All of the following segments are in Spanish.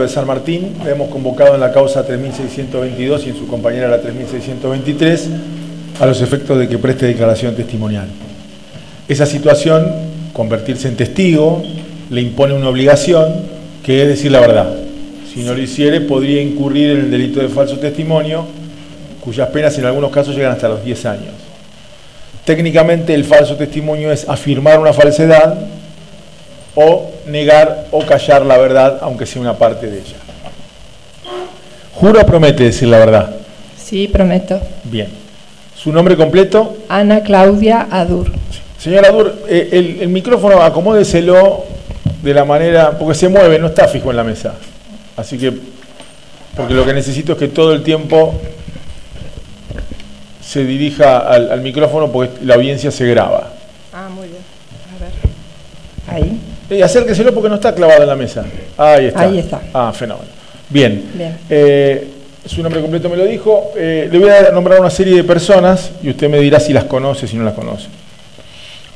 de San Martín, le hemos convocado en la causa 3622 y en su compañera la 3623 a los efectos de que preste declaración testimonial. Esa situación, convertirse en testigo, le impone una obligación que es decir la verdad. Si no lo hiciere, podría incurrir en el delito de falso testimonio, cuyas penas en algunos casos llegan hasta los 10 años. Técnicamente el falso testimonio es afirmar una falsedad o negar o callar la verdad, aunque sea una parte de ella. ¿Jura o promete decir la verdad? Sí, prometo. Bien. ¿Su nombre completo? Ana Claudia Adur. Señora Adur, eh, el, el micrófono acomódeselo de la manera, porque se mueve, no está fijo en la mesa. Así que, porque lo que necesito es que todo el tiempo se dirija al, al micrófono porque la audiencia se graba. Ah, muy bien. A ver. Ahí. Eh, acérqueselo porque no está clavado en la mesa. Ahí está. Ahí está. Ah, fenómeno. Bien. Bien. Eh, su nombre completo me lo dijo. Eh, le voy a nombrar una serie de personas y usted me dirá si las conoce, si no las conoce.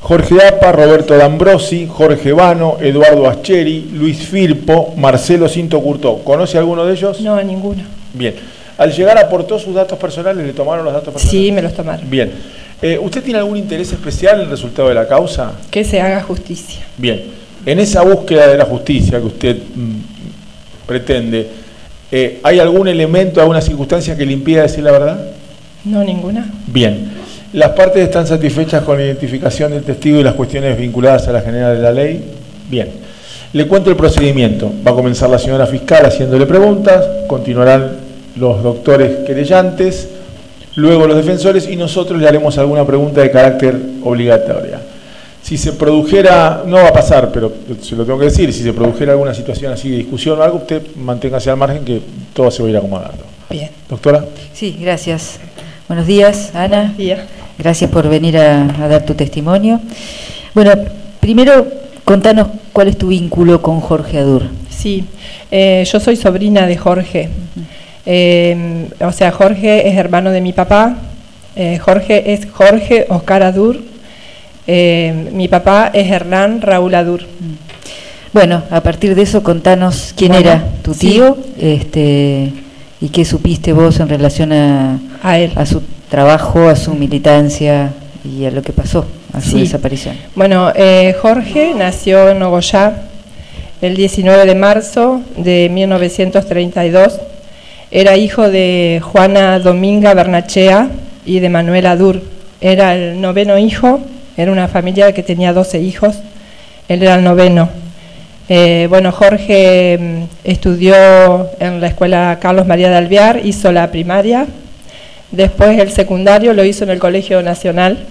Jorge Apa, Roberto D'Ambrosi, Jorge Vano, Eduardo Ascheri, Luis Firpo, Marcelo Cinto Curtó. ¿Conoce alguno de ellos? No, ninguno. Bien. Al llegar aportó sus datos personales, le tomaron los datos personales. Sí, me los tomaron. Bien. Eh, ¿Usted tiene algún interés especial en el resultado de la causa? Que se haga justicia. Bien. En esa búsqueda de la justicia que usted mm, pretende, eh, ¿hay algún elemento, alguna circunstancia que le impida decir la verdad? No, ninguna. Bien. ¿Las partes están satisfechas con la identificación del testigo y las cuestiones vinculadas a la general de la ley? Bien. Le cuento el procedimiento. Va a comenzar la señora fiscal haciéndole preguntas, continuarán los doctores querellantes, luego los defensores y nosotros le haremos alguna pregunta de carácter obligatoria. Si se produjera, no va a pasar, pero se lo tengo que decir, si se produjera alguna situación así de discusión o algo, usted manténgase al margen que todo se va a ir acomodando. Bien. Doctora. Sí, gracias. Buenos días, Ana. Buenos días. Gracias por venir a, a dar tu testimonio. Bueno, primero contanos cuál es tu vínculo con Jorge Adur. Sí, eh, yo soy sobrina de Jorge. Eh, o sea, Jorge es hermano de mi papá. Eh, Jorge es Jorge Oscar Adur. Eh, mi papá es Hernán Raúl Adur. Bueno, a partir de eso contanos quién Bueno, era tu sí. tío este, y qué supiste vos en relación a, A él. a su trabajo, a su militancia y a lo que pasó, a su Sí. desaparición. Bueno, eh, Jorge nació en Nogoyá el 19 de marzo de 1932. Era hijo de Juana Dominga Bernachea y de Manuel Adur. Era el noveno hijo, era una familia que tenía 12 hijos. Él era el noveno. Eh, bueno, Jorge mm, estudió en la escuela Carlos María de Alvear, hizo la primaria. Después el secundario lo hizo en el Colegio Nacional.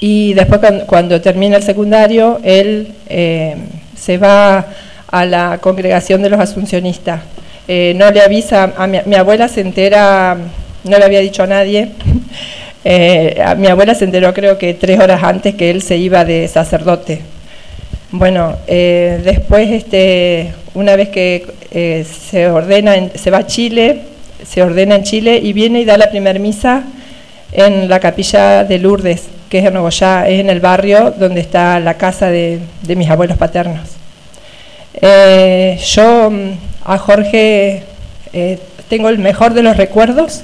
Y después cuando, termina el secundario, él eh, se va a la congregación de los asuncionistas. Eh, no le avisa, a mi, mi abuela se entera, no le había dicho a nadie, eh, mi abuela se enteró creo que tres horas antes que él se iba de sacerdote. Bueno, eh, después, este, una vez que eh, se ordena, en- se va a Chile, se ordena en Chile y viene y da la primer misa en la capilla de Lourdes, que es en Nogoyá, es en el barrio donde está la casa de, mis abuelos paternos. Yo mm, a Jorge tengo el mejor de los recuerdos.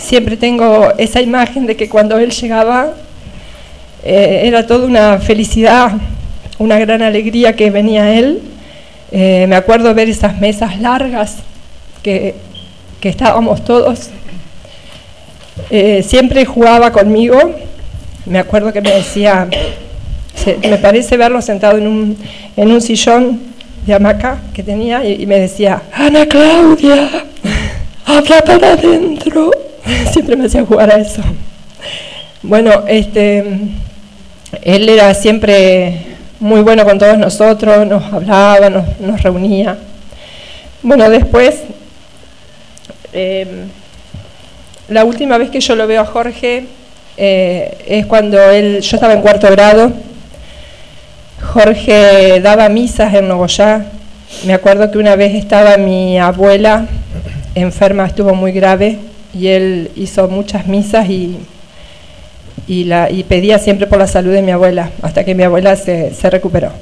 Siempre tengo esa imagen de que cuando él llegaba eh, era toda una felicidad, una gran alegría que venía él. Eh, me acuerdo ver esas mesas largas que, que estábamos todos. Eh, siempre jugaba conmigo. Me acuerdo que me decía, me parece verlo sentado en un, en un sillón de hamaca que tenía y, y me decía, Ana Claudia, habla para adentro. Siempre me hacía jugar a eso. Bueno, este, él era siempre muy bueno con todos nosotros, nos hablaba, nos, reunía. Bueno, después, eh, la última vez que yo lo veo a Jorge eh, es cuando él, yo estaba en cuarto grado, Jorge daba misas en Nogoyá. Me acuerdo que una vez estaba mi abuela enferma, estuvo muy grave, y él hizo muchas misas y, y, la, y pedía siempre por la salud de mi abuela, hasta que mi abuela se, se recuperó.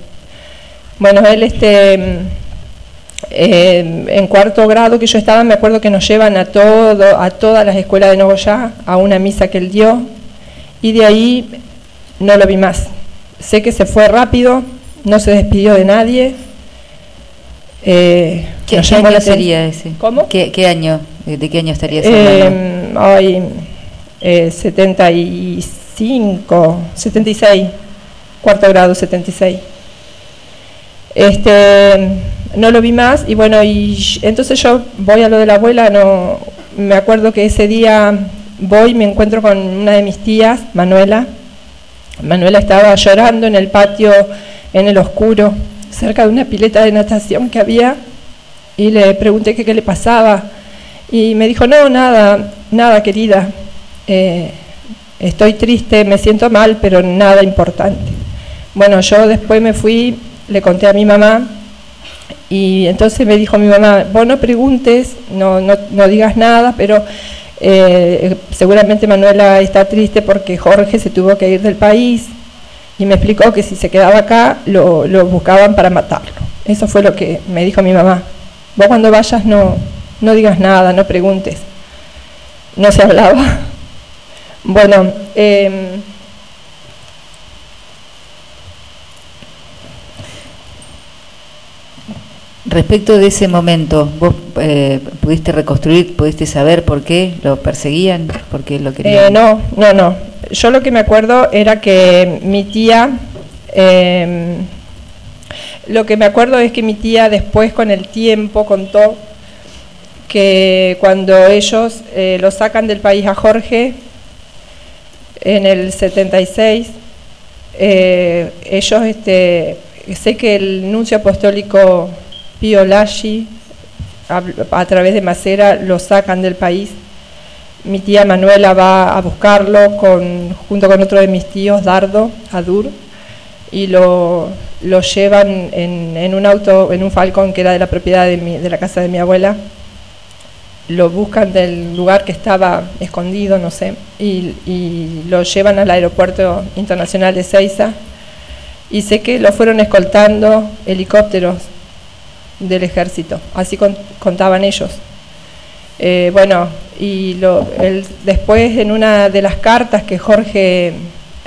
Bueno, él este, eh, en cuarto grado que yo estaba, me acuerdo que nos llevan a, todo, a todas las escuelas de Nogoyá a una misa que él dio, y de ahí no lo vi más. Sé que se fue rápido, no se despidió de nadie. Eh, ¿Qué, año sería ese? ¿Cómo? ¿Qué, año? ¿De qué año estaría ese? Hoy, 75, 76, cuarto grado, 76. Este, no lo vi más y bueno, y entonces yo voy a lo de la abuela, no me acuerdo que ese día voy, me encuentro con una de mis tías, Manuela. Manuela estaba llorando en el patio, en el oscuro, cerca de una pileta de natación que había, y le pregunté qué le pasaba. Y me dijo, no, nada, nada, querida. Eh, estoy triste, me siento mal, pero nada importante. Bueno, yo después me fui, le conté a mi mamá, y entonces me dijo mi mamá, vos no preguntes, no, no, no digas nada, pero eh, seguramente Manuela está triste porque Jorge se tuvo que ir del país y me explicó que si se quedaba acá lo, buscaban para matarlo. Eso fue lo que me dijo mi mamá. Vos cuando vayas no, no digas nada, no preguntes. No se hablaba. Bueno, em, Respecto de ese momento, ¿vos eh, pudiste reconstruir, pudiste saber por qué lo perseguían, por qué lo querían? Eh, no, no, no. Yo lo que me acuerdo era que mi tía, em, lo que me acuerdo es que mi tía después con el tiempo contó que cuando ellos eh, lo sacan del país a Jorge, en el 76, ellos, este, sé que el nuncio apostólico Pío a, través de Macera, lo sacan del país. Mi tía Manuela va a buscarlo con, junto con otro de mis tíos, Dardo, Adur, y lo, lo llevan en, un auto, en un Falcon que era de la propiedad de, la casa de mi abuela. Lo buscan del lugar que estaba escondido, no sé, y, y lo llevan al aeropuerto internacional de Ceiza. Y sé que lo fueron escoltando helicópteros del ejército, así contaban ellos. Eh, bueno, y lo, después en una de las cartas que Jorge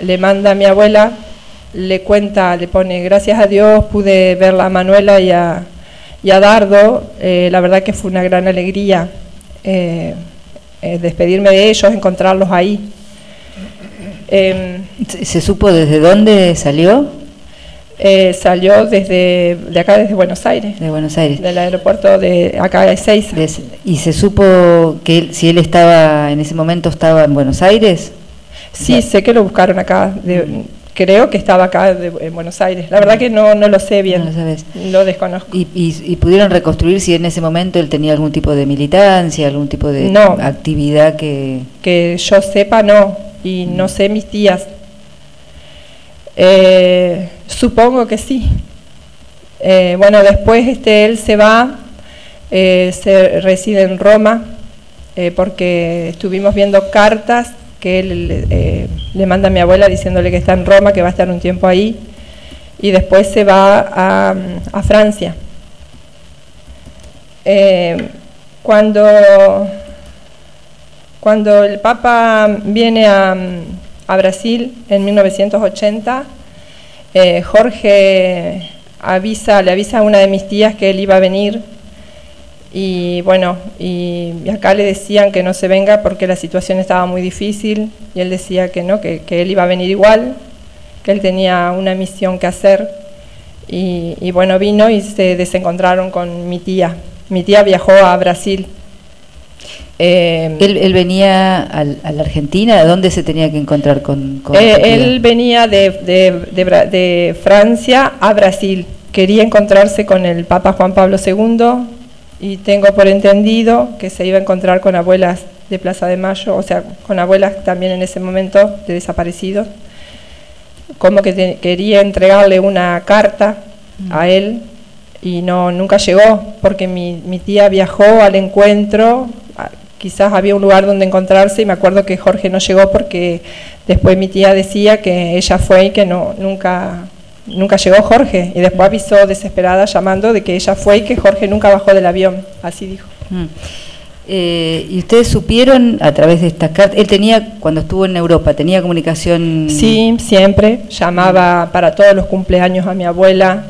le manda a mi abuela, le cuenta, le pone, gracias a Dios pude ver a Manuela y a, Dardo, eh, la verdad que fue una gran alegría eh, despedirme de ellos, encontrarlos ahí. ¿Se supo desde dónde salió? Eh, salió desde de acá desde Buenos Aires. De Buenos Aires. Del aeropuerto de acá de Seis. ¿Y se supo que si él estaba en ese momento estaba en Buenos Aires? Sí, sé que lo buscaron acá. creo que estaba acá en Buenos Aires. La verdad que no, no lo sé bien. No lo, sabes. lo desconozco. ¿Y, ¿Y, pudieron reconstruir si en ese momento él tenía algún tipo de militancia, algún tipo de actividad que... Que yo sepa, no. Y no sé mis tías eh, supongo que sí. Eh, bueno, después este, él se va, eh, se reside en Roma, porque estuvimos viendo cartas que él le manda a mi abuela diciéndole que está en Roma, que va a estar un tiempo ahí, y después se va a, a Francia. cuando, cuando el Papa viene a a Brasil en 1980, eh, Jorge avisa, le avisa a una de mis tías que él iba a venir. Y bueno, y, acá le decían que no se venga porque la situación estaba muy difícil. Y él decía que no, que, él iba a venir igual, que él tenía una misión que hacer. Y, y bueno, vino y se desencontraron con mi tía. Mi tía viajó a Brasil eh, ¿Él, venía a la Argentina? ¿De dónde se tenía que encontrar con, eh, Él venía de, de, Francia a Brasil. Quería encontrarse con el Papa Juan Pablo II y tengo por entendido que se iba a encontrar con abuelas de Plaza de Mayo, o sea, con abuelas también en ese momento de desaparecidos. Como que quería entregarle una carta a mm. él y no nunca llegó porque mi, mi tía viajó al encuentro quizás había un lugar donde encontrarse y me acuerdo que Jorge no llegó porque después mi tía decía que ella fue y que no, nunca, nunca llegó Jorge y después avisó desesperada llamando de que ella fue y que Jorge nunca bajó del avión, así dijo. Mm. Eh, ¿Y ustedes supieron a través de estas cartas? Él tenía, cuando estuvo en Europa, tenía comunicación. Sí, siempre. Llamaba para todos los cumpleaños a mi abuela.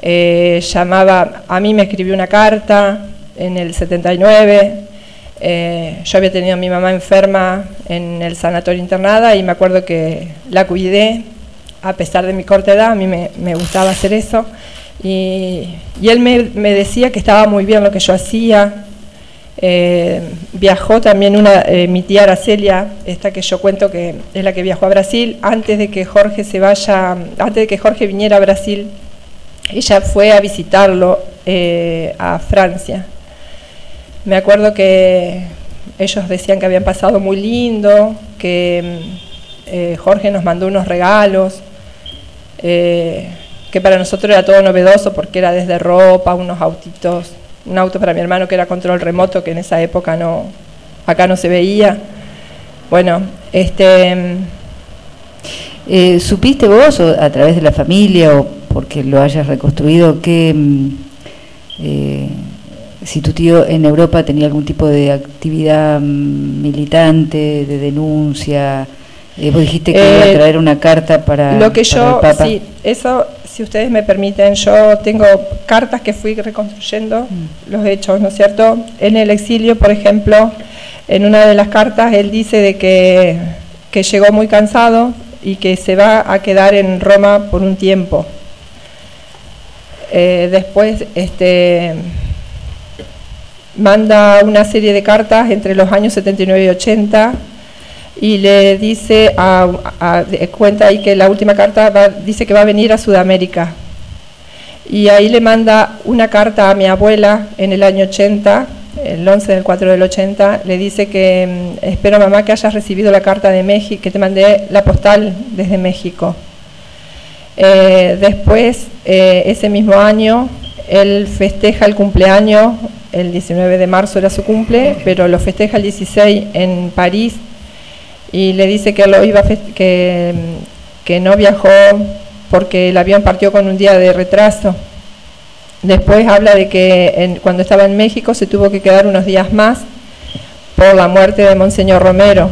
Eh, llamaba, a mí me escribió una carta en el 79. Eh, yo había tenido a mi mamá enferma en el sanatorio internada y me acuerdo que la cuidé, a pesar de mi corta edad, a mí me, gustaba hacer eso. Y, él me, me decía que estaba muy bien lo que yo hacía, eh, viajó también una, eh, mi tía Aracelia, esta que yo cuento que es la que viajó a Brasil, antes de que Jorge se vaya, antes de que Jorge viniera a Brasil, ella fue a visitarlo eh, a Francia. Me acuerdo que ellos decían que habían pasado muy lindo, que Jorge nos mandó unos regalos, que para nosotros era todo novedoso porque era desde ropa, unos autitos un auto para mi hermano que era control remoto, que en esa época no, acá no se veía. Bueno, este... Eh, ¿Supiste vos, a través de la familia, o porque lo hayas reconstruido, que mm, eh, si tu tío en Europa tenía algún tipo de actividad mm, militante, de denuncia? Eh, vos dijiste que iba a traer una carta para. Lo que yo, sí, eso si ustedes me permiten, yo tengo cartas que fui reconstruyendo, mm. los hechos, ¿no es cierto? En el exilio, por ejemplo, en una de las cartas él dice de que, llegó muy cansado y que se va a quedar en Roma por un tiempo. Eh, después este, manda una serie de cartas entre los años 79 y 80 y le dice, a, cuenta ahí que la última carta dice que va a venir a Sudamérica. Y ahí le manda una carta a mi abuela en el año 80, el 11 del 4 del 80, le dice que mm, espero mamá que hayas recibido la carta de México, que te mandé la postal desde México. Eh, después, eh, ese mismo año, él festeja el cumpleaños, el 19 de marzo era su cumple, pero lo festeja el 16 en París y le dice que, que, no viajó porque el avión partió con un día de retraso. Después habla de que cuando estaba en México se tuvo que quedar unos días más por la muerte de Monseñor Romero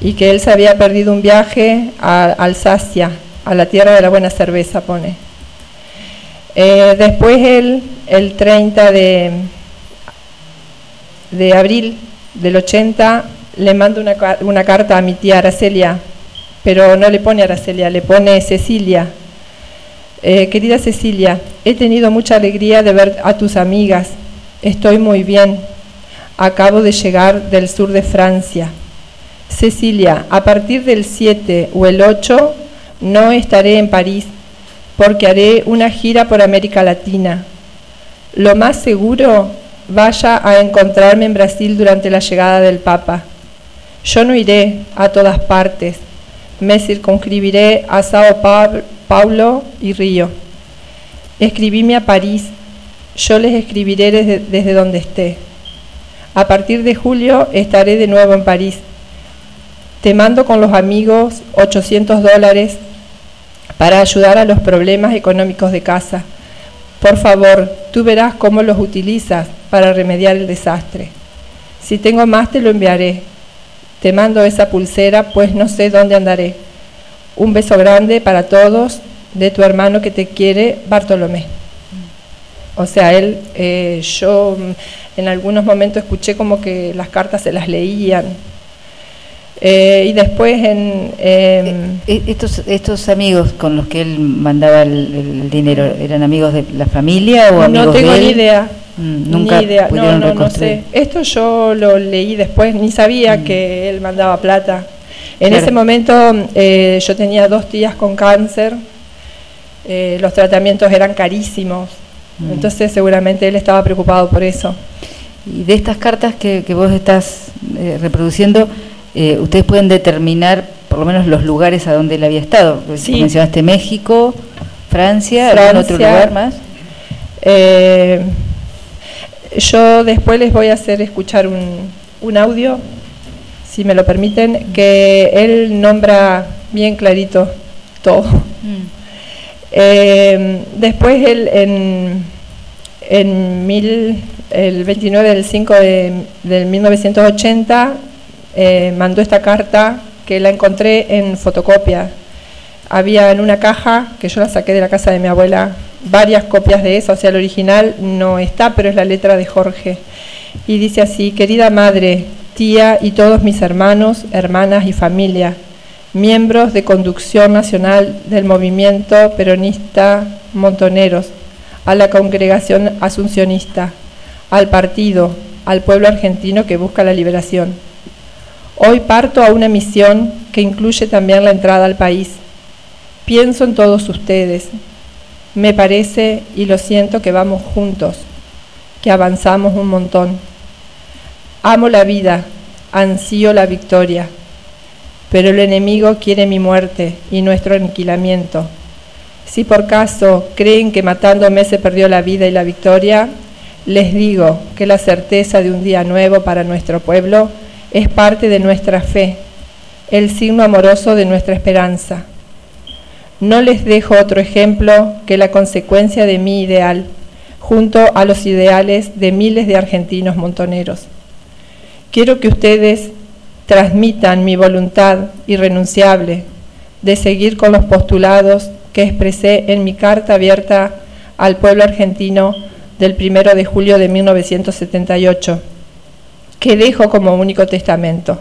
y que él se había perdido un viaje a Alsacia, a la tierra de la buena cerveza, pone. Eh, después el 30 de, de abril del 80, le mando una, una, carta a mi tía Aracelia, pero no le pone Aracelia, le pone Cecilia. Eh, querida Cecilia, he tenido mucha alegría de ver a tus amigas. Estoy muy bien. Acabo de llegar del sur de Francia. Cecilia, a partir del 7 o el 8 no estaré en París porque haré una gira por América Latina. Lo más seguro, vaya a encontrarme en Brasil durante la llegada del Papa. Yo no iré a todas partes, me circunscribiré a Sao Paulo y Río. Escribíme a París, yo les escribiré desde, desde donde esté. A partir de julio estaré de nuevo en París. Te mando con los amigos 800 dólares para ayudar a los problemas económicos de casa. Por favor, tú verás cómo los utilizas para remediar el desastre. Si tengo más, te lo enviaré. Te mando esa pulsera, pues no sé dónde andaré. Un beso grande para todos de tu hermano que te quiere, Bartolomé. O sea, él, eh, yo en algunos momentos escuché como que las cartas se las leían. Eh, y después en... Em, eh, estos, ¿Estos amigos con los que él mandaba el, dinero eran amigos de la familia o amigos de él? No tengo ni idea. Mm, nunca ni idea. No, no, no sé. Esto yo lo leí después, ni sabía mm. que él mandaba plata. En ese momento eh, yo tenía dos tías con cáncer, eh, los tratamientos eran carísimos, mm. entonces seguramente él estaba preocupado por eso. Y de estas cartas que, vos estás eh, ustedes pueden determinar por lo menos los lugares a donde él había estado. Sí. Mencionaste México, Francia, ¿algún otro lugar más? Yo después les voy a hacer escuchar un, un audio, si me lo permiten, que él nombra bien clarito todo. Mm. Eh, después él en, en mil, el 29 del 5 de, del 1980 eh, mandó esta carta que la encontré en fotocopia. Había en una caja, que yo la saqué de la casa de mi abuela, varias copias de eso, o sea, el original no está, pero es la letra de Jorge. Y dice así, querida madre, tía y todos mis hermanos, hermanas y familia, miembros de conducción nacional del movimiento peronista Montoneros, a la congregación asuncionista, al partido, al pueblo argentino que busca la liberación. Hoy parto a una misión que incluye también la entrada al país. Pienso en todos ustedes. Me parece y lo siento que vamos juntos, que avanzamos un montón. Amo la vida, ansío la victoria pero el enemigo quiere mi muerte y nuestro aniquilamiento. Si por caso creen que matándome se perdió la vida y la victoria, les digo que la certeza de un día nuevo para nuestro pueblo es parte de nuestra fe, el signo amoroso de nuestra esperanza. No les dejo otro ejemplo que la consecuencia de mi ideal, junto a los ideales de miles de argentinos montoneros. Quiero que ustedes transmitan mi voluntad irrenunciable de seguir con los postulados que expresé en mi carta abierta al pueblo argentino del 1 de julio de 1978, que dejo como único testamento.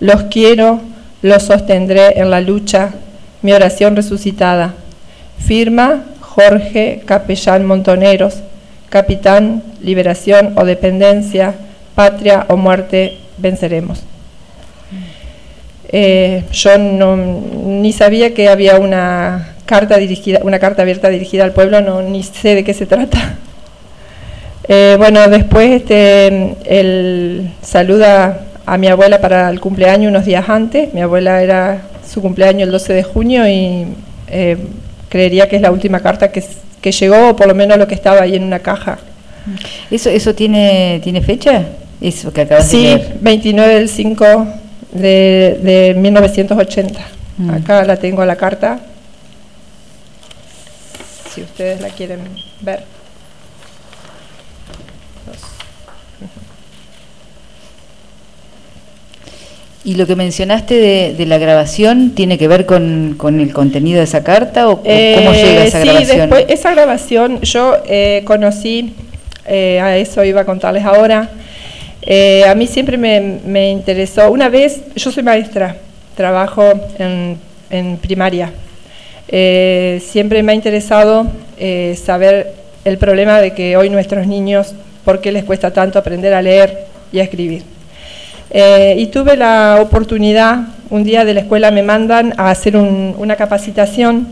Los quiero, los sostendré en la lucha, mi oración resucitada. Firma Jorge Capellán Montoneros, capitán, liberación o dependencia, patria o muerte, venceremos. Eh, yo no, ni sabía que había una carta dirigida, una carta abierta dirigida al pueblo, no, ni sé de qué se trata. Eh, bueno, después este, él saluda a mi abuela para el cumpleaños unos días antes. Mi abuela era su cumpleaños el 12 de junio y eh, creería que es la última carta que, que, llegó, o por lo menos lo que estaba ahí en una caja. ¿Eso, eso tiene, tiene fecha? Eso que acabas sí, de 29 del 5 de, de 1980. Mm. Acá la tengo la carta, si ustedes la quieren ver. ¿Y lo que mencionaste de, la grabación tiene que ver con, el contenido de esa carta o cómo eh, llega esa sí, Después, esa grabación yo eh, conocí, eh, a eso iba a contarles ahora, eh, a mí siempre me, interesó, una vez, yo soy maestra, trabajo en, primaria, eh, siempre me ha interesado eh, saber el problema de que hoy nuestros niños, por qué les cuesta tanto aprender a leer y a escribir. Y tuve la oportunidad, un día de la escuela me mandan a hacer una capacitación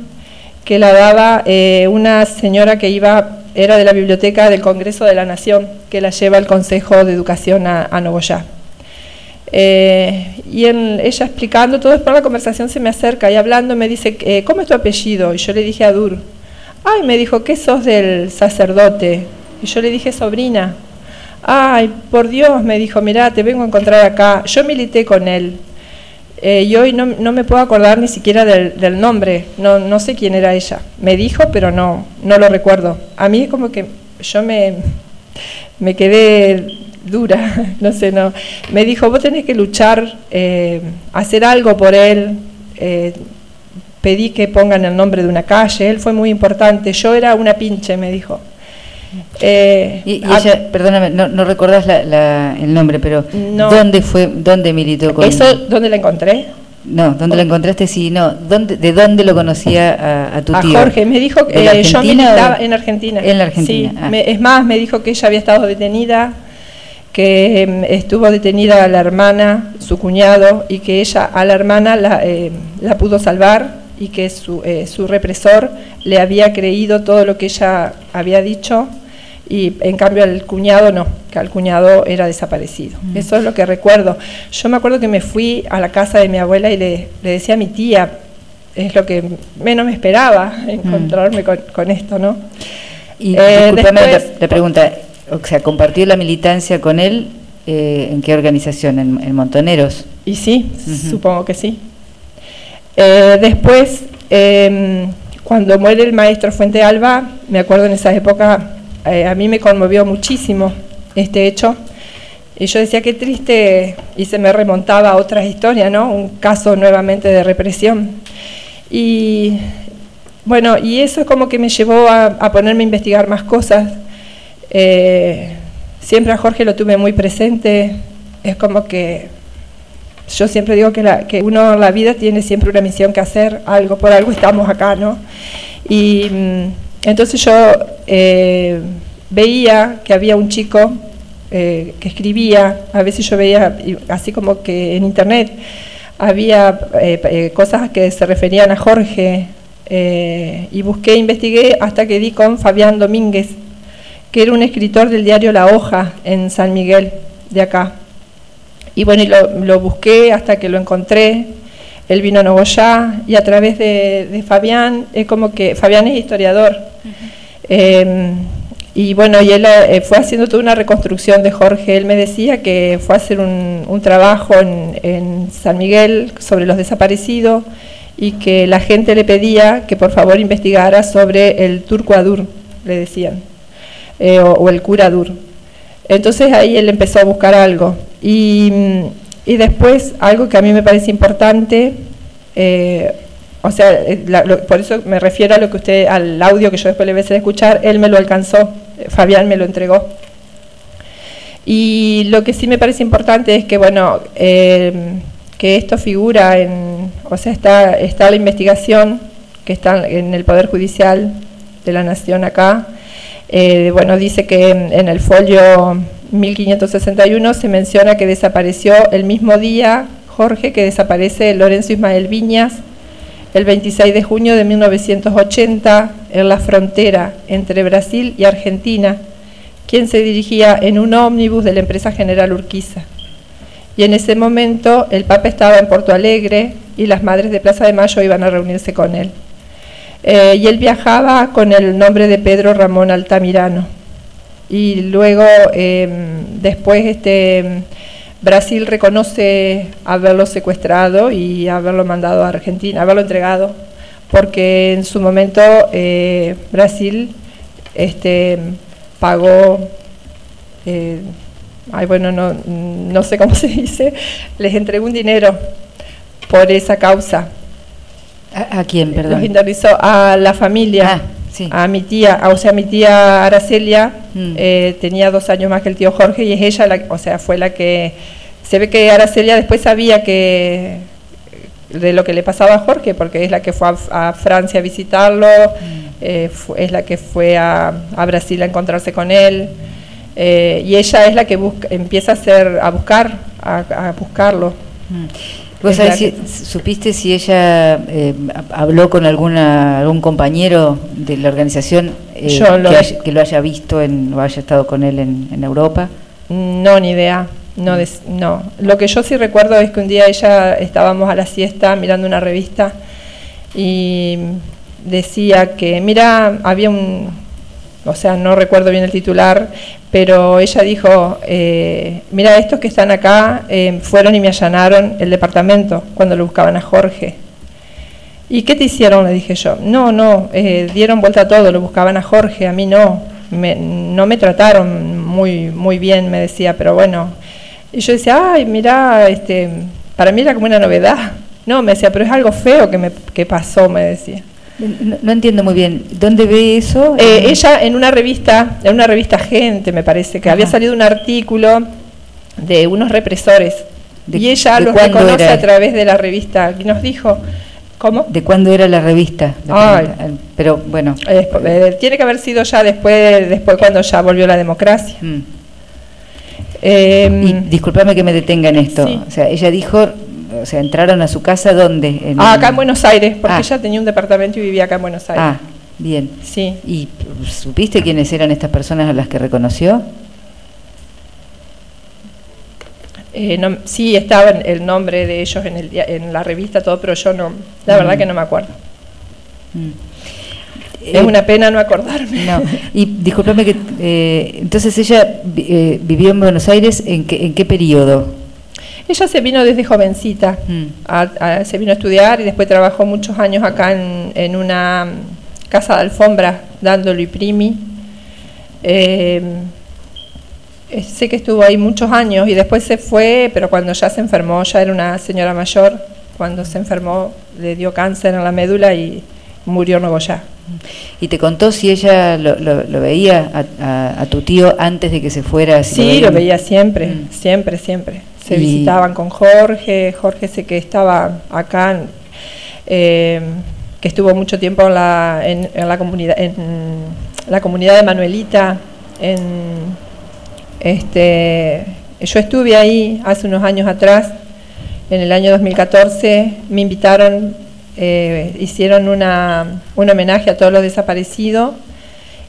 que la daba una señora que iba era de la biblioteca del Congreso de la Nación, que la lleva el Consejo de Educación a, a Nogoyá. Eh, y en, ella explicando, todo después la conversación se me acerca y hablando me dice, eh, ¿cómo es tu apellido? Y yo le dije Adur. Ay, me dijo, ¿qué sos del sacerdote? Y yo le dije, sobrina. Ay, por Dios, me dijo, mira, te vengo a encontrar acá. Yo milité con él. Eh, y hoy no, no, me puedo acordar ni siquiera del, nombre, no, no, sé quién era ella. Me dijo, pero no, no lo recuerdo. A mí es como que yo me, me quedé dura, no sé, no. Me dijo, vos tenés que luchar, eh, hacer algo por él. Eh, pedí que pongan el nombre de una calle, él fue muy importante. Yo era una pinche, me dijo. Eh, y, ella, perdóname, no, no recordás el nombre, pero ¿dónde fue, dónde militó con ¿Eso dónde la encontré? No, ¿dónde la encontraste? Sí, no. ¿Dónde, ¿De dónde lo conocía a, tu tío? A Jorge, me dijo que yo militaba en Argentina. En la Argentina. Sí, ah. es más, me dijo que ella había estado detenida, que em, estuvo detenida la hermana, su cuñado, y que ella a la hermana la, em, la pudo salvar y que su, eh, su represor le había creído todo lo que ella había dicho y en cambio al cuñado no, que al cuñado era desaparecido. Mm. Eso es lo que recuerdo. Yo me acuerdo que me fui a la casa de mi abuela y le, decía a mi tía, es lo que menos me esperaba, encontrarme con, esto, ¿no? Y eh, la, pregunta, o sea, compartir la militancia con él Eh, ¿En qué organización? ¿En, Montoneros? Y sí, supongo que sí. Eh, después, em, cuando muere el maestro Fuente Alba, me acuerdo en esa época, eh, a mí me conmovió muchísimo este hecho. Y yo decía qué triste, y se me remontaba a otras historias, ¿no? Un caso nuevamente de represión. Y bueno, y eso es como que me llevó a, ponerme a investigar más cosas. Eh, siempre a Jorge lo tuve muy presente. Es como que yo siempre digo que, la, que uno en la vida tiene siempre una misión que hacer, algo, por algo estamos acá, ¿no? Y mm, entonces yo eh, veía que había un chico eh, que escribía, a veces yo veía, así como que en internet, había eh, cosas que se referían a Jorge, y busqué, investigué hasta que di con Fabián Domínguez, que era un escritor del diario La Hoja en San Miguel, de acá. Y bueno, y lo, busqué hasta que lo encontré. Él vino a Nogoyá y a través de, Fabián, es como que Fabián es historiador. Em, y bueno, y él eh, fue haciendo toda una reconstrucción de Jorge. Él me decía que fue a hacer un, trabajo en, San Miguel sobre los desaparecidos y que la gente le pedía que por favor investigara sobre el turco Adur, le decían, eh, o, o, el cura Adur. Entonces ahí él empezó a buscar algo. Y, después, algo que a mí me parece importante, eh, o sea, eh, por eso me refiero a lo que usted, al audio que yo después le voy a escuchar, él me lo alcanzó, eh, Fabián me lo entregó. Y lo que sí me parece importante es que, bueno, que esto figura en, o sea, está, está la investigación que está en el Poder Judicial de la Nación acá, bueno, dice que en, el folio 1561 se menciona que desapareció el mismo día, Jorge, que desaparece Lorenzo Ismael Viñas, el 26 de junio de 1980, en la frontera entre Brasil y Argentina, quien se dirigía en un ómnibus de la empresa General Urquiza. Y en ese momento el Papa estaba en Porto Alegre y las madres de Plaza de Mayo iban a reunirse con él. Eh, y él viajaba con el nombre de Pedro Ramón Altamirano. Y luego, em, después, este, Brasil reconoce haberlo secuestrado y haberlo mandado a Argentina, haberlo entregado, porque en su momento eh, Brasil este, pagó, eh, ay, bueno, no, no sé cómo se dice, les entregó un dinero por esa causa. ¿A, quién, perdón? Los indemnizó a la familia. Ah, a mi tía, o sea, mi tía Aracelia mm. eh, tenía dos años más que el tío Jorge y es ella, la, o sea, fue la que, se ve que Aracelia después sabía que de lo que le pasaba a Jorge, porque es la que fue a, Francia a visitarlo, mm. eh, es la que fue a, Brasil a encontrarse con él, eh, y ella es la que busca, empieza a, hacer, a buscar, a, buscarlo. Mm. ¿Vos si, supiste si ella eh, habló con alguna, algún compañero de la organización eh, que, lo haya visto en, o haya estado con él en, Europa? No, ni idea. No, no. Lo que yo sí recuerdo es que un día ella estábamos a la siesta mirando una revista y decía que, mira, había un, o sea, no recuerdo bien el titular, pero ella dijo, eh, mira, estos que están acá eh, fueron y me allanaron el departamento cuando lo buscaban a Jorge. ¿Y qué te hicieron? Le dije yo. No, no, eh, dieron vuelta a todo, lo buscaban a Jorge, a mí no. no me trataron muy, muy bien, me decía, pero bueno. Y yo decía, ay, mira, este, para mí era como una novedad. No, me decía, pero es algo feo que, me, que pasó, me decía. No, entiendo muy bien. ¿Dónde ve eso? Eh, ella en una revista, en una revista Gente, me parece, que había salido un artículo de unos represores. y ella los reconoce a través de la revista. Y nos dijo, ¿cómo? ¿De cuándo era la revista? pero bueno. Eh, tiene que haber sido ya después, después cuando ya volvió la democracia. Mm. Em, y discúlpame que me detenga en esto. O sea, ella dijo o sea, entraron a su casa dónde? ah, acá en Buenos Aires, porque ah. ella tenía un departamento y vivía acá en Buenos Aires. Ah, bien. Sí. ¿Y supiste quiénes eran estas personas a las que reconoció? Eh, sí, estaba el nombre de ellos en, la revista, todo, pero yo no, la verdad mm. que no me acuerdo. Mm. es eh, una pena no acordarme. No. Y discúlpame que eh, entonces ella eh, vivió en Buenos Aires en qué, en qué periodo? Ella se vino desde jovencita, mm. se vino a estudiar y después trabajó muchos años acá en, en una casa de alfombra, dándolo y primi. sé que estuvo ahí muchos años y después se fue, pero cuando ya se enfermó, ya era una señora mayor, cuando se enfermó le dio cáncer en la médula y murió en ya. ¿Y te contó si ella lo, lo, veía a, tu tío antes de que se fuera? sí, lo, veía siempre, mm. siempre, siempre. Se visitaban con Jorge, Jorge sé que estaba acá, eh, que estuvo mucho tiempo en la, en, la comunidad, en la comunidad de Manuelita, en este yo estuve ahí hace unos años atrás, en el año 2014, me invitaron eh, hicieron una, un homenaje a todos los desaparecidos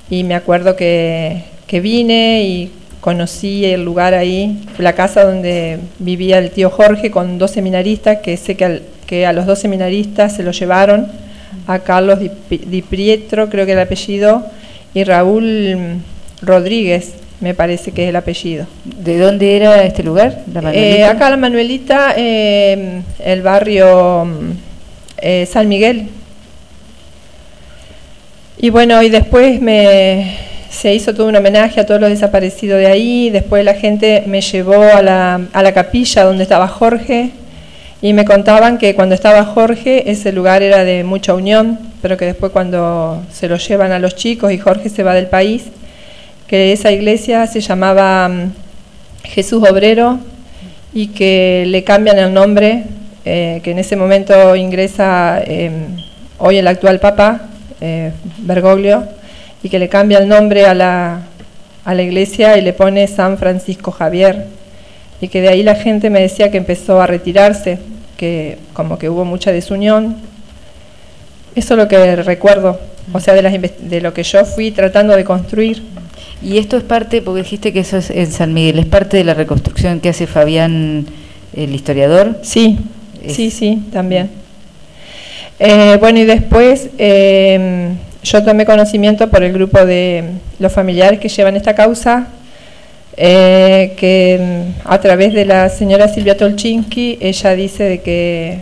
y me acuerdo que, que vine y conocí el lugar ahí, la casa donde vivía el tío Jorge con dos seminaristas, que sé que, que a los dos seminaristas se lo llevaron, a Carlos Di, Prietro, creo que el apellido, y Raúl Rodríguez, me parece que es el apellido. ¿De dónde era este lugar? Eh, acá la Manuelita, eh, el barrio eh, San Miguel. Y bueno, y después me, se hizo todo un homenaje a todos los desaparecidos de ahí, después la gente me llevó a la, a la capilla donde estaba Jorge y me contaban que cuando estaba Jorge ese lugar era de mucha unión, pero que después cuando se lo llevan a los chicos y Jorge se va del país, que esa iglesia se llamaba mm, Jesús Obrero y que le cambian el nombre eh, que en ese momento ingresa em, hoy el actual Papa, eh, Bergoglio, y que le cambia el nombre a la, a la iglesia y le pone San Francisco Javier, y que de ahí la gente me decía que empezó a retirarse, que como que hubo mucha desunión. Eso es lo que recuerdo, o sea, de, las, de lo que yo fui tratando de construir. Y esto es parte, porque dijiste que eso es en San Miguel, ¿es parte de la reconstrucción que hace Fabián, el historiador? Sí, Sí, sí, también. Eh, bueno, y después eh, yo tomé conocimiento por el grupo de los familiares que llevan esta causa, eh, que a través de la señora Silvia Tolchinsky, ella dice de que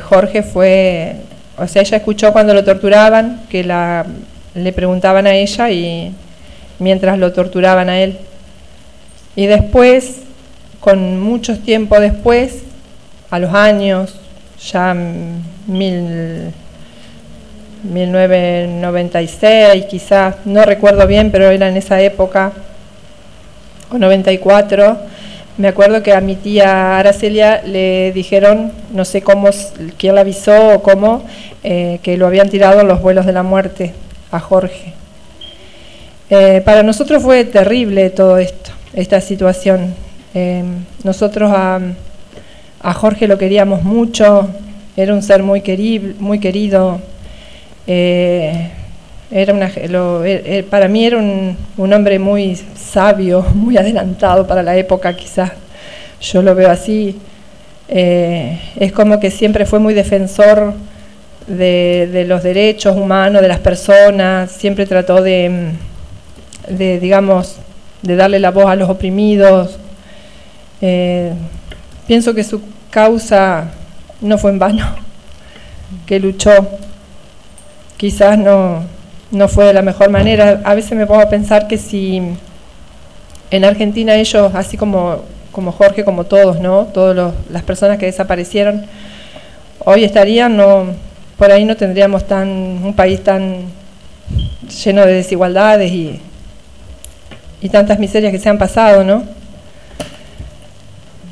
Jorge fue, o sea, ella escuchó cuando lo torturaban, que la, le preguntaban a ella y mientras lo torturaban a él. Y después, con mucho tiempo después, a los años, ya mil, 1996 quizás, no recuerdo bien, pero era en esa época, o 94, me acuerdo que a mi tía Aracelia le dijeron, no sé cómo, quién la avisó o cómo, eh, que lo habían tirado en los vuelos de la muerte a Jorge. Eh, para nosotros fue terrible todo esto, esta situación. Eh, nosotros a a Jorge lo queríamos mucho, era un ser muy, querido, muy querido. Eh, era una, eh, eh, para mí era un, hombre muy sabio, muy adelantado para la época quizás. Yo lo veo así. es como que siempre fue muy defensor de, los derechos humanos de las personas, siempre trató de digamos, de darle la voz a los oprimidos. Pienso que su causa no fue en vano, que luchó. Quizás no, no fue de la mejor manera. A veces me pongo a pensar que si en Argentina ellos, así como, como Jorge, como todos, ¿no? Todas las personas que desaparecieron, hoy estarían, no, por ahí no tendríamos tan, un país tan lleno de desigualdades y, y tantas miserias que se han pasado, ¿no?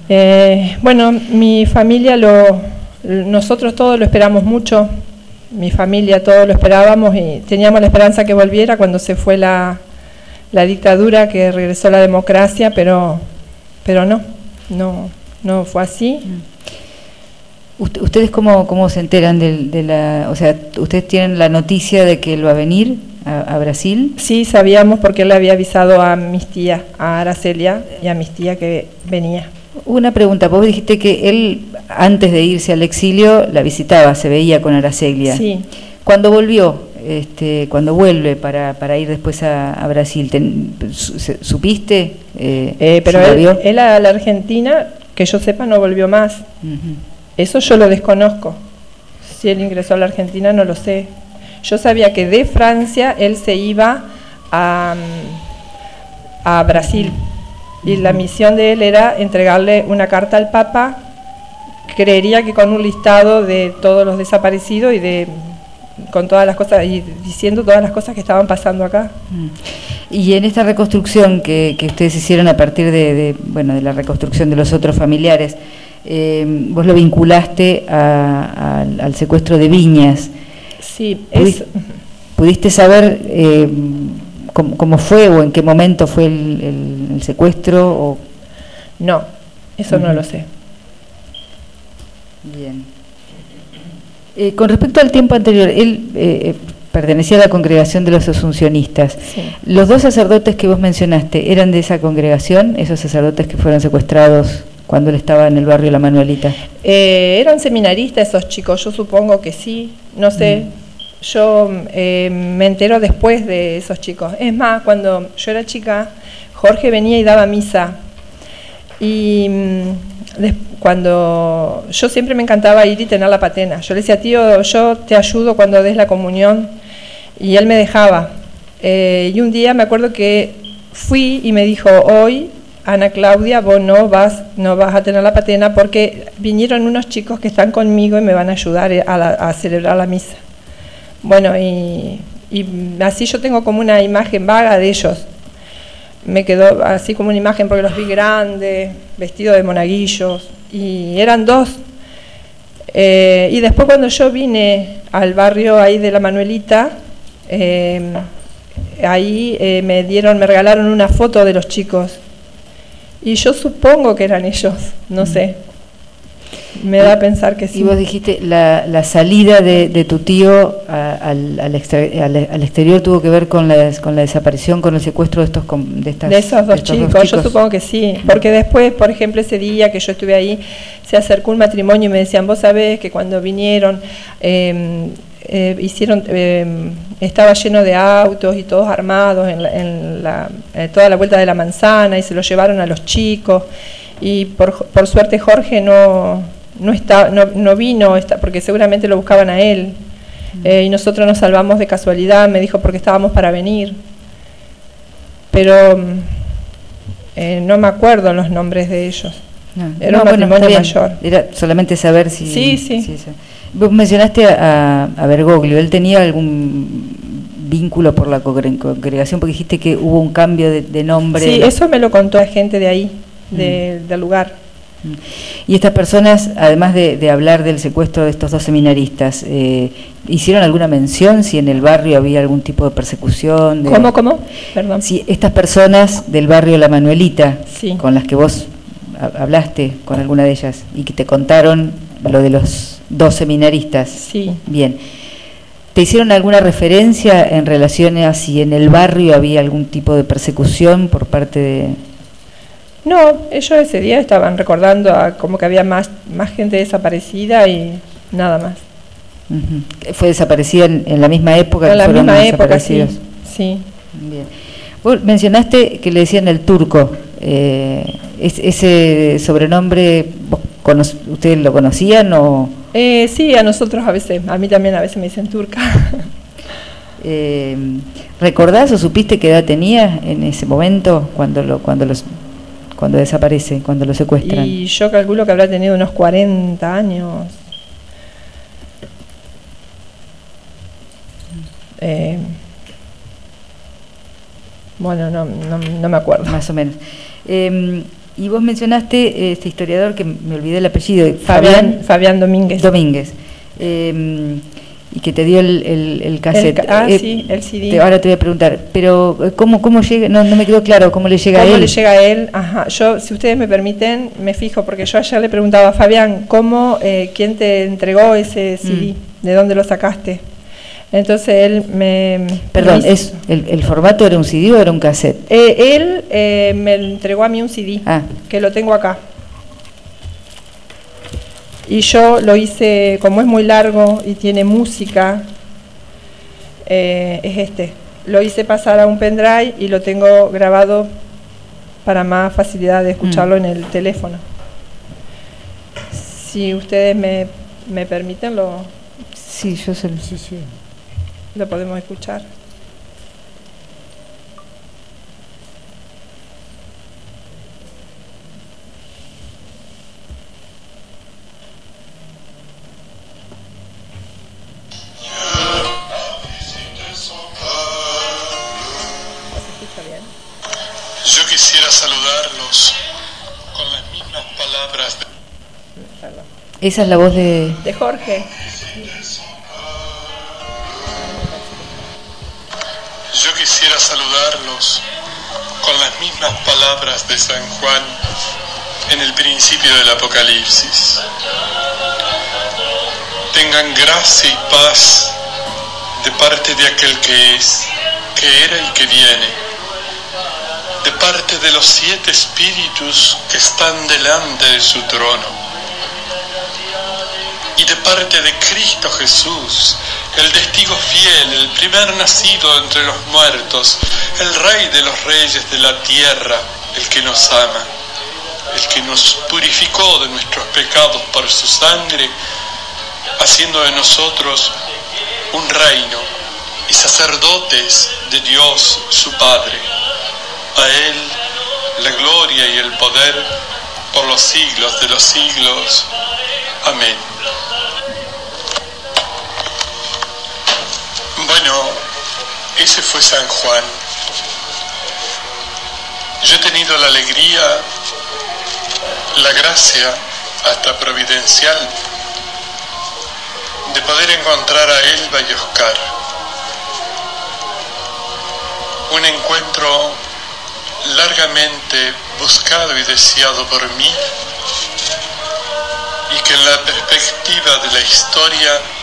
Eh, bueno, mi familia lo, nosotros todos lo esperamos mucho, mi familia todos lo esperábamos y teníamos la esperanza que volviera cuando se fue la, dictadura, que regresó la democracia, pero, pero no, no, no fue así. ¿Ustedes cómo, cómo se enteran de, la, o sea, ustedes tienen la noticia de que él va a venir a, Brasil? Sí, sabíamos porque él le había avisado a mis tías, a Aracelia y a mis tías que venía. Una pregunta, vos dijiste que él antes de irse al exilio la visitaba, se veía con Araceglia. Sí. Cuando volvió, este, cuando vuelve para, para ir después a, a Brasil, ten- su- se- ¿supiste? eh, Eh, pero si la él, él a la Argentina, que yo sepa, no volvió más. Eso yo lo desconozco. Si él ingresó a la Argentina, no lo sé. Yo sabía que de Francia él se iba a, mm, a Brasil y la misión de él era entregarle una carta al Papa, creería que con un listado de todos los desaparecidos y de con todas las cosas y diciendo todas las cosas que estaban pasando acá. Mm. Y en esta reconstrucción que, que ustedes hicieron a partir de, de, bueno, de la reconstrucción de los otros familiares, eh, vos lo vinculaste a- al- al secuestro de Viñas. Sí, ¿Pudiste, es, pudiste saber eh, cómo, cómo fue o en qué momento fue el, el- el secuestro? O... no, eso no lo sé. Bien. Eh, con respecto al tiempo anterior, él eh, eh, pertenecía a la congregación de los asuncionistas. Sí. Los dos sacerdotes que vos mencionaste, ¿eran de esa congregación, esos sacerdotes que fueron secuestrados cuando él estaba en el barrio La Manuelita? Eh, ¿Eran seminaristas esos chicos? Yo supongo que sí, no sé. Yo eh, me entero después de esos chicos. Es más, cuando yo era chica, Jorge venía y daba misa. Y mm, cuando yo siempre me encantaba ir y tener la patena. Yo le decía, tío, yo te ayudo cuando des la comunión. Y él me dejaba. Eh, y un día me acuerdo que fui y me dijo, hoy, Ana Claudia, vos no vas, no vas a tener la patena porque vinieron unos chicos que están conmigo y me van a ayudar a, celebrar la misa. Bueno, y así yo tengo como una imagen vaga de ellos. Me quedó así como una imagen porque los vi grandes, vestidos de monaguillos, y eran dos. Eh, y después cuando yo vine al barrio ahí de la Manuelita, eh, ahí me dieron, me regalaron una foto de los chicos. Y yo supongo que eran ellos, no sé. Me da a pensar que sí. Y vos dijiste, la, la salida de, de tu tío a- al, al, exter- al- al exterior tuvo que ver con la, con la desaparición, con el secuestro de estos de, estas, De esos dos estos chicos, yo supongo que sí, porque después, por ejemplo, ese día que yo estuve ahí, se acercó un matrimonio y me decían, vos sabés que cuando vinieron, eh, eh, hicieron, eh, estaba lleno de autos y todos armados en, la- en la- eh, toda la vuelta de la manzana y se lo llevaron a los chicos y por, por suerte Jorge no, no, está, no, no vino, está, porque seguramente lo buscaban a él. Eh, y nosotros nos salvamos de casualidad, me dijo porque estábamos para venir. Pero mm, eh, no me acuerdo los nombres de ellos. No, Era no, un matrimonio mayor. Era solamente saber si... Sí, sí. si eso- Vos mencionaste a, a Bergoglio, ¿él tenía algún vínculo por la congre- congregación? Porque dijiste que hubo un cambio de, de nombre. Sí, eso me lo contó la gente de ahí, de- del lugar. Y estas personas, además de, de hablar del secuestro de estos dos seminaristas, eh, ¿hicieron alguna mención si en el barrio había algún tipo de persecución? de- ¿Cómo, cómo? Perdón. Si estas personas del barrio La Manuelita, Sí. con las que vos ha- hablaste con alguna de ellas y que te contaron lo de los dos seminaristas, Sí. bien, ¿te hicieron alguna referencia en relación a si en el barrio había algún tipo de persecución por parte de... No, ellos ese día estaban recordando a como que había más, más gente desaparecida y nada más. ¿Fue desaparecida en, en la misma época? En que la fueron misma época, sí. sí. Bien. Vos mencionaste que le decían el turco. Eh, es- ¿Ese sobrenombre vos ustedes lo conocían o Eh, sí, a nosotros a veces, a mí también a veces me dicen turca. eh, recordás o supiste qué edad tenía en ese momento cuando lo cuando los cuando desaparece, cuando lo secuestran? y yo calculo que habrá tenido unos 40 años. Eh, bueno, no, no, no me acuerdo. Más o menos. Eh, y vos mencionaste este historiador que me olvidé el apellido, Fabián, Fabián Domínguez. Domínguez, eh, y que te dio el, el, el cassette. El ah, Eh, sí, el CD. te- ahora te voy a preguntar, pero eh, ¿cómo, cómo llega? No, no me quedó claro cómo le llega a ¿Cómo él. le llega a él? Ajá. Yo, si ustedes me permiten, me fijo, porque yo ayer le preguntaba a Fabián, ¿cómo, eh, quién te entregó ese CD? Mm. ¿De dónde lo sacaste? Entonces él me... Perdón, me ¿es, el, ¿el formato era un CD o era un cassette? Eh, él eh, me entregó a mí un CD, Ah. que lo tengo acá. Y yo lo hice, como es muy largo y tiene música, eh, es este. Lo hice pasar a un pendrive y lo tengo grabado para más facilidad de escucharlo en el teléfono. Si ustedes me, me permiten, lo, Sí, yo se lo- Sí, sí. lo podemos escuchar. Esa es la voz de... De Jorge. Yo quisiera saludarlos con las mismas palabras de San Juan en el principio del Apocalipsis. Tengan gracia y paz de parte de aquel que es, que era y que viene, de parte de los siete espíritus que están delante de su trono de parte de Cristo Jesús, el testigo fiel, el primer nacido entre los muertos, el rey de los reyes de la tierra, el que nos ama, el que nos purificó de nuestros pecados por su sangre, haciendo de nosotros un reino y sacerdotes de Dios su Padre. A Él la gloria y el poder por los siglos de los siglos. Amén. Bueno, ese fue San Juan. Yo he tenido la alegría, la gracia, hasta providencial, de poder encontrar a Elba y Oscar. Un encuentro largamente buscado y deseado por mí y que en la perspectiva de la historia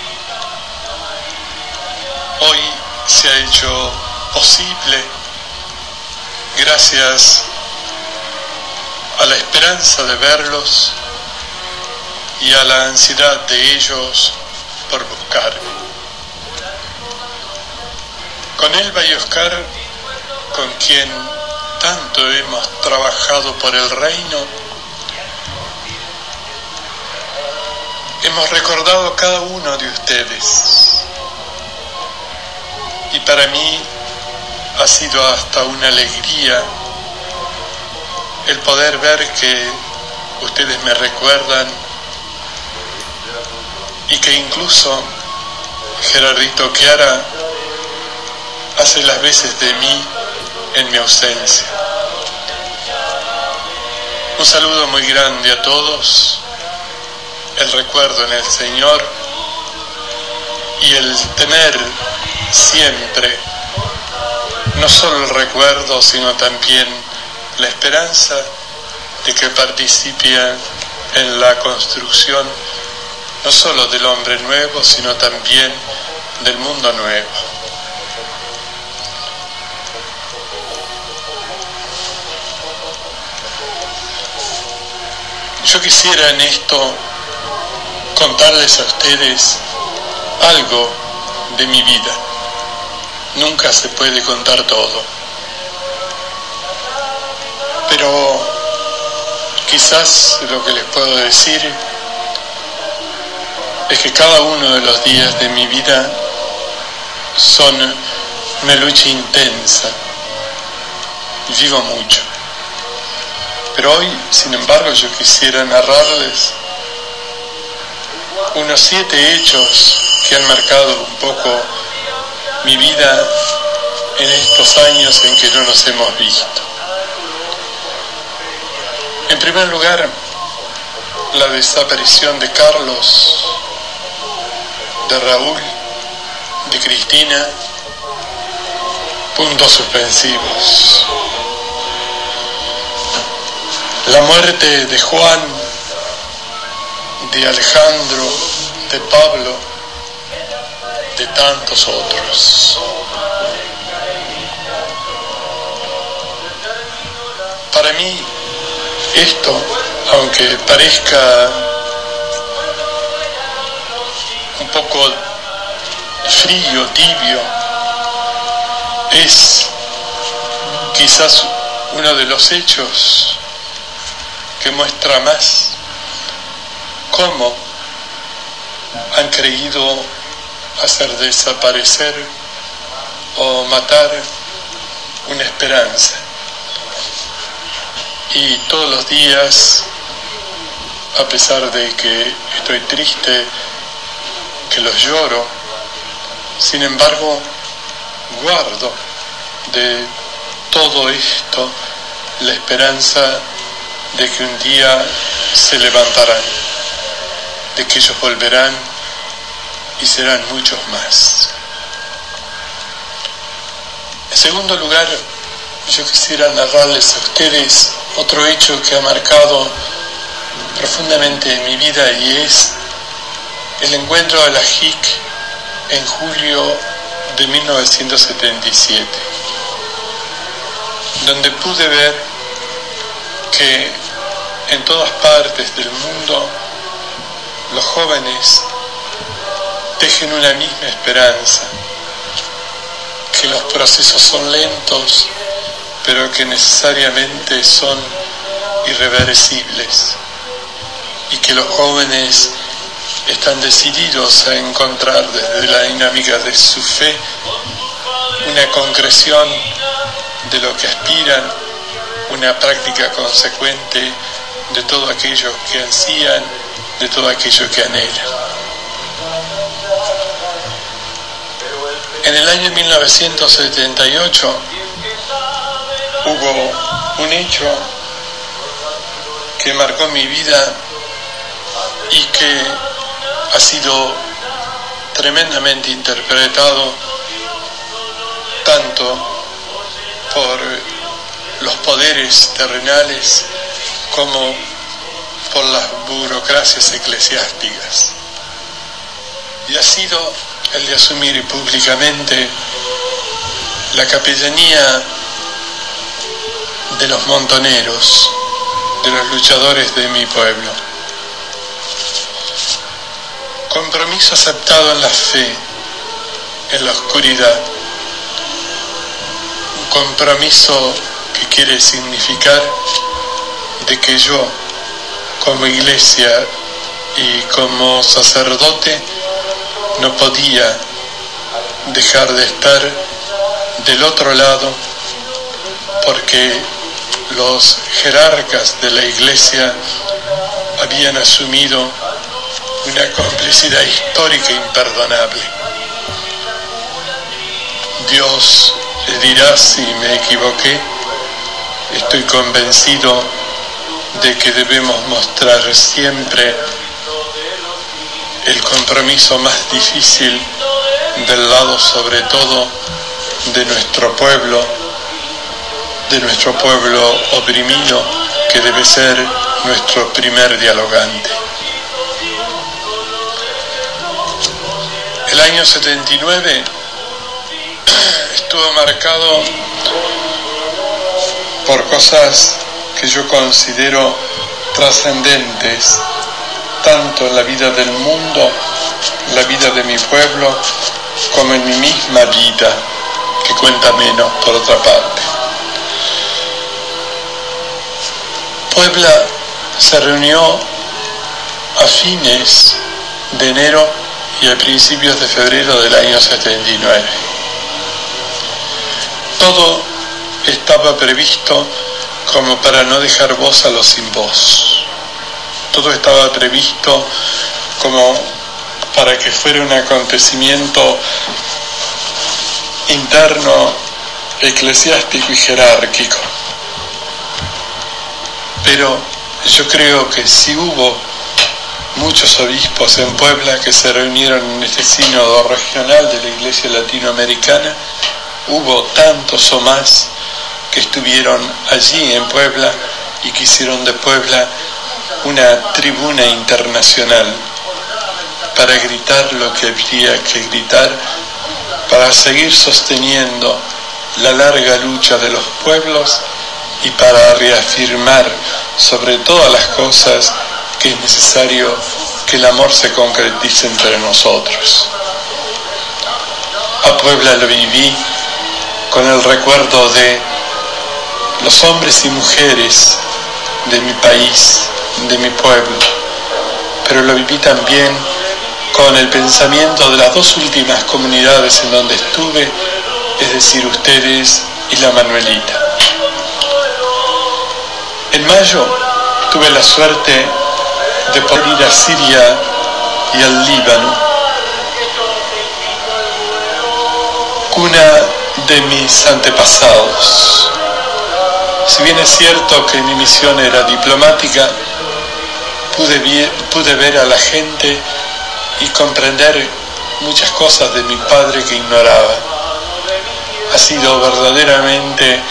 hoy se ha hecho posible gracias a la esperanza de verlos y a la ansiedad de ellos por buscarme. Con Elba y Oscar, con quien tanto hemos trabajado por el reino, hemos recordado a cada uno de ustedes. Y para mí ha sido hasta una alegría el poder ver que ustedes me recuerdan y que incluso Gerardito Chiara hace las veces de mí en mi ausencia. Un saludo muy grande a todos, el recuerdo en el Señor y el tener siempre no solo el recuerdo, sino también la esperanza de que participen en la construcción no solo del hombre nuevo, sino también del mundo nuevo. Yo quisiera en esto contarles a ustedes algo de mi vida. Nunca se puede contar todo. Pero quizás lo que les puedo decir es que cada uno de los días de mi vida son una lucha intensa. Vivo mucho. Pero hoy, sin embargo, yo quisiera narrarles unos siete hechos que han marcado un poco mi vida en estos años en que no nos hemos visto. En primer lugar, la desaparición de Carlos, de Raúl, de Cristina, puntos suspensivos. La muerte de Juan, de Alejandro, de Pablo, de tantos otros. Para mí, esto, aunque parezca un poco frío, tibio, es quizás uno de los hechos que muestra más cómo han creído hacer desaparecer o matar una esperanza. Y todos los días, a pesar de que estoy triste, que los lloro, sin embargo, guardo de todo esto la esperanza de que un día se levantarán, de que ellos volverán y serán muchos más. En segundo lugar, yo quisiera narrarles a ustedes otro hecho que ha marcado profundamente mi vida y es el encuentro de la JIC en julio de 1977, donde pude ver que en todas partes del mundo los jóvenes tejen una misma esperanza, que los procesos son lentos, pero que necesariamente son irreversibles, y que los jóvenes están decididos a encontrar desde la dinámica de su fe una concreción de lo que aspiran, una práctica consecuente de todo aquello que ansían, de todo aquello que anhelan. En el año 1978 hubo un hecho que marcó mi vida y que ha sido tremendamente interpretado tanto por los poderes terrenales como por las burocracias eclesiásticas. Y ha sido el de asumir públicamente la capellanía de los montoneros, de los luchadores de mi pueblo. Compromiso aceptado en la fe, en la oscuridad. Un compromiso que quiere significar de que yo, como iglesia y como sacerdote, no podía dejar de estar del otro lado porque los jerarcas de la iglesia habían asumido una complicidad histórica imperdonable. Dios dirá si me equivoqué, estoy convencido de que debemos mostrar siempre el compromiso más difícil del lado sobre todo de nuestro pueblo, de nuestro pueblo oprimido, que debe ser nuestro primer dialogante. El año 79 estuvo marcado por cosas que yo considero trascendentes tanto la vida del mundo, la vida de mi pueblo, como en mi misma vida, que cuenta menos por otra parte. Puebla se reunió a fines de enero y a principios de febrero del año 79. Todo estaba previsto como para no dejar voz a los sin voz todo estaba previsto como para que fuera un acontecimiento interno, eclesiástico y jerárquico. Pero yo creo que si hubo muchos obispos en Puebla que se reunieron en este sínodo regional de la Iglesia Latinoamericana, hubo tantos o más que estuvieron allí en Puebla y que hicieron de Puebla una tribuna internacional para gritar lo que habría que gritar, para seguir sosteniendo la larga lucha de los pueblos y para reafirmar sobre todas las cosas que es necesario que el amor se concretice entre nosotros. A Puebla lo viví con el recuerdo de los hombres y mujeres de mi país, de mi pueblo, pero lo viví también con el pensamiento de las dos últimas comunidades en donde estuve, es decir, ustedes y la Manuelita. En mayo tuve la suerte de poder ir a Siria y al Líbano, cuna de mis antepasados. Si bien es cierto que mi misión era diplomática, pude, pude ver a la gente y comprender muchas cosas de mi padre que ignoraba. Ha sido verdaderamente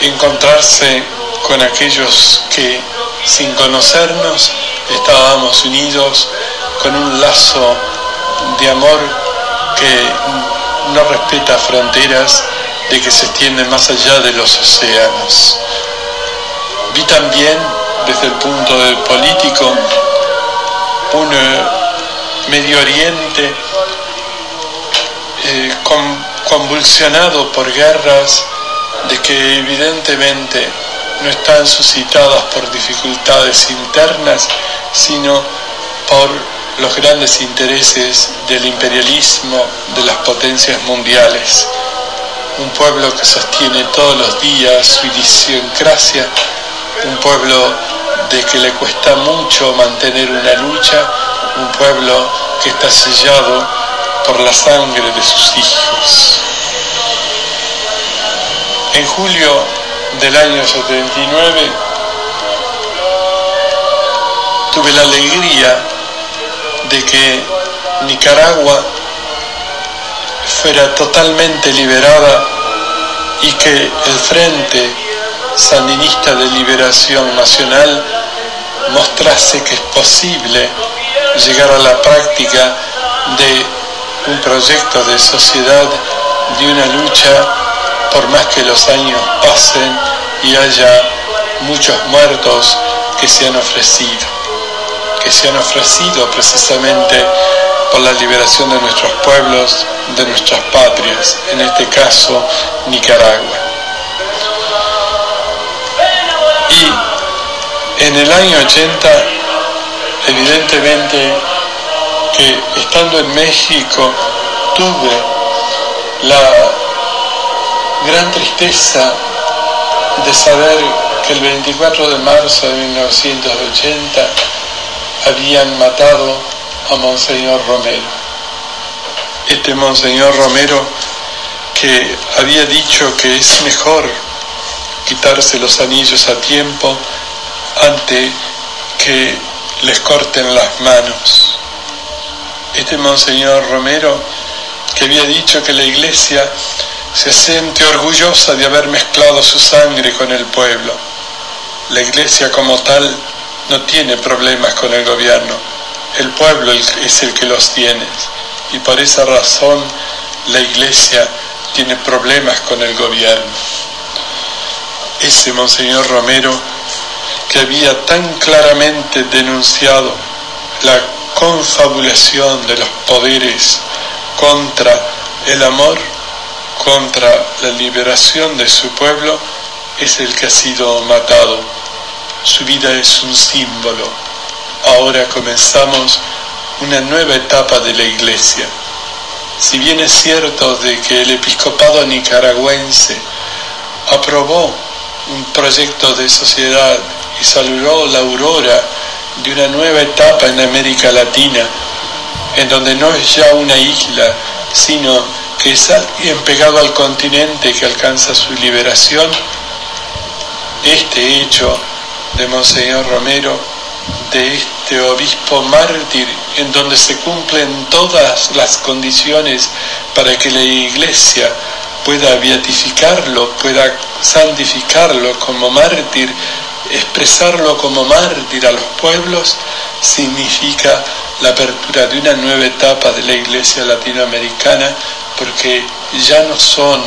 encontrarse con aquellos que sin conocernos estábamos unidos con un lazo de amor que no respeta fronteras, de que se extiende más allá de los océanos. Vi también desde el punto de político un eh, Medio Oriente eh, convulsionado por guerras de que evidentemente no están suscitadas por dificultades internas, sino por los grandes intereses del imperialismo de las potencias mundiales. Un pueblo que sostiene todos los días su idiosincrasia, un pueblo de que le cuesta mucho mantener una lucha, un pueblo que está sellado por la sangre de sus hijos. En julio del año 79 tuve la alegría de que Nicaragua fuera totalmente liberada y que el Frente Sandinista de Liberación Nacional mostrase que es posible llegar a la práctica de un proyecto de sociedad, de una lucha, por más que los años pasen y haya muchos muertos que se han ofrecido, que se han ofrecido precisamente por la liberación de nuestros pueblos, de nuestras patrias, en este caso Nicaragua. En el año 80, evidentemente que estando en México tuve la gran tristeza de saber que el 24 de marzo de 1980 habían matado a Monseñor Romero. Este Monseñor Romero que había dicho que es mejor quitarse los anillos a tiempo ante que les corten las manos. Este Monseñor Romero que había dicho que la iglesia se siente orgullosa de haber mezclado su sangre con el pueblo. La iglesia como tal no tiene problemas con el gobierno, el pueblo es el que los tiene y por esa razón la iglesia tiene problemas con el gobierno. Ese Monseñor Romero que había tan claramente denunciado la confabulación de los poderes contra el amor, contra la liberación de su pueblo, es el que ha sido matado. Su vida es un símbolo. Ahora comenzamos una nueva etapa de la iglesia. Si bien es cierto de que el episcopado nicaragüense aprobó un proyecto de sociedad y saludó la aurora de una nueva etapa en América Latina, en donde no es ya una isla, sino que es alguien pegado al continente que alcanza su liberación, este hecho de Monseñor Romero, de este obispo mártir, en donde se cumplen todas las condiciones para que la iglesia pueda beatificarlo, pueda santificarlo como mártir, expresarlo como mártir a los pueblos, significa la apertura de una nueva etapa de la iglesia latinoamericana, porque ya no son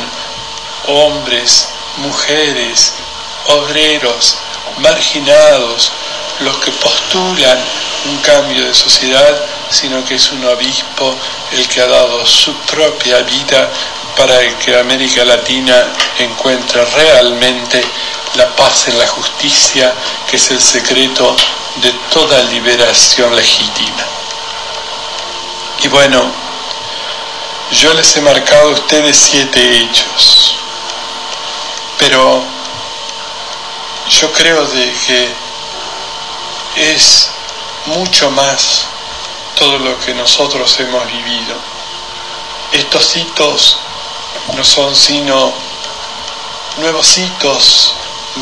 hombres, mujeres, obreros, marginados, los que postulan un cambio de sociedad, sino que es un obispo el que ha dado su propia vida para que América Latina encuentre realmente la paz en la justicia, que es el secreto de toda liberación legítima. Y bueno, yo les he marcado a ustedes siete hechos, pero yo creo de que es mucho más todo lo que nosotros hemos vivido. Estos hitos no son sino nuevos hitos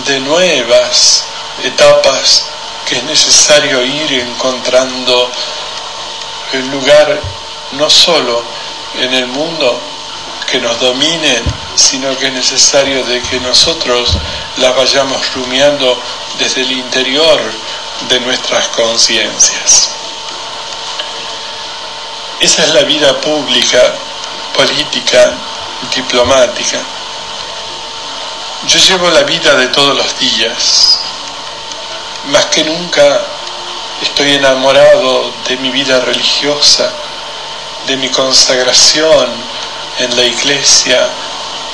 de nuevas etapas que es necesario ir encontrando el lugar no solo en el mundo que nos domine, sino que es necesario de que nosotros la vayamos rumiando desde el interior de nuestras conciencias. Esa es la vida pública, política, diplomática. Yo llevo la vida de todos los días. Más que nunca estoy enamorado de mi vida religiosa, de mi consagración en la iglesia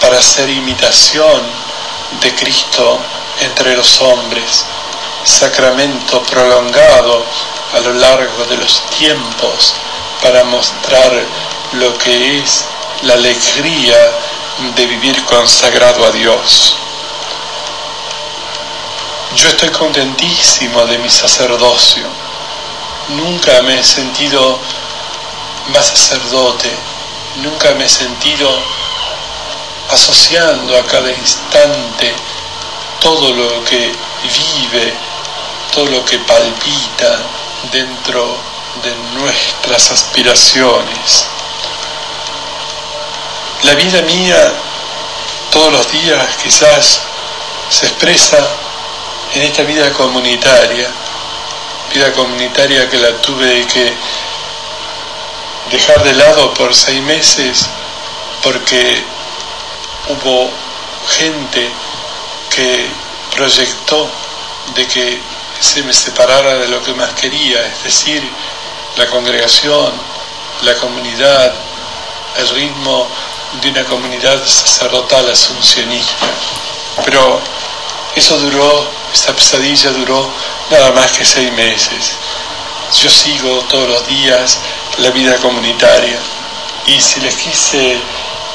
para hacer imitación de Cristo entre los hombres, sacramento prolongado a lo largo de los tiempos para mostrar lo que es la alegría de vivir consagrado a Dios. Yo estoy contentísimo de mi sacerdocio. Nunca me he sentido más sacerdote, nunca me he sentido asociando a cada instante todo lo que vive, todo lo que palpita dentro de nuestras aspiraciones. La vida mía todos los días quizás se expresa en esta vida comunitaria, vida comunitaria que la tuve que dejar de lado por seis meses porque hubo gente que proyectó de que se me separara de lo que más quería, es decir, la congregación, la comunidad, el ritmo de una comunidad sacerdotal asuncionista. Pero eso duró, esa pesadilla duró nada más que seis meses. Yo sigo todos los días la vida comunitaria y si les quise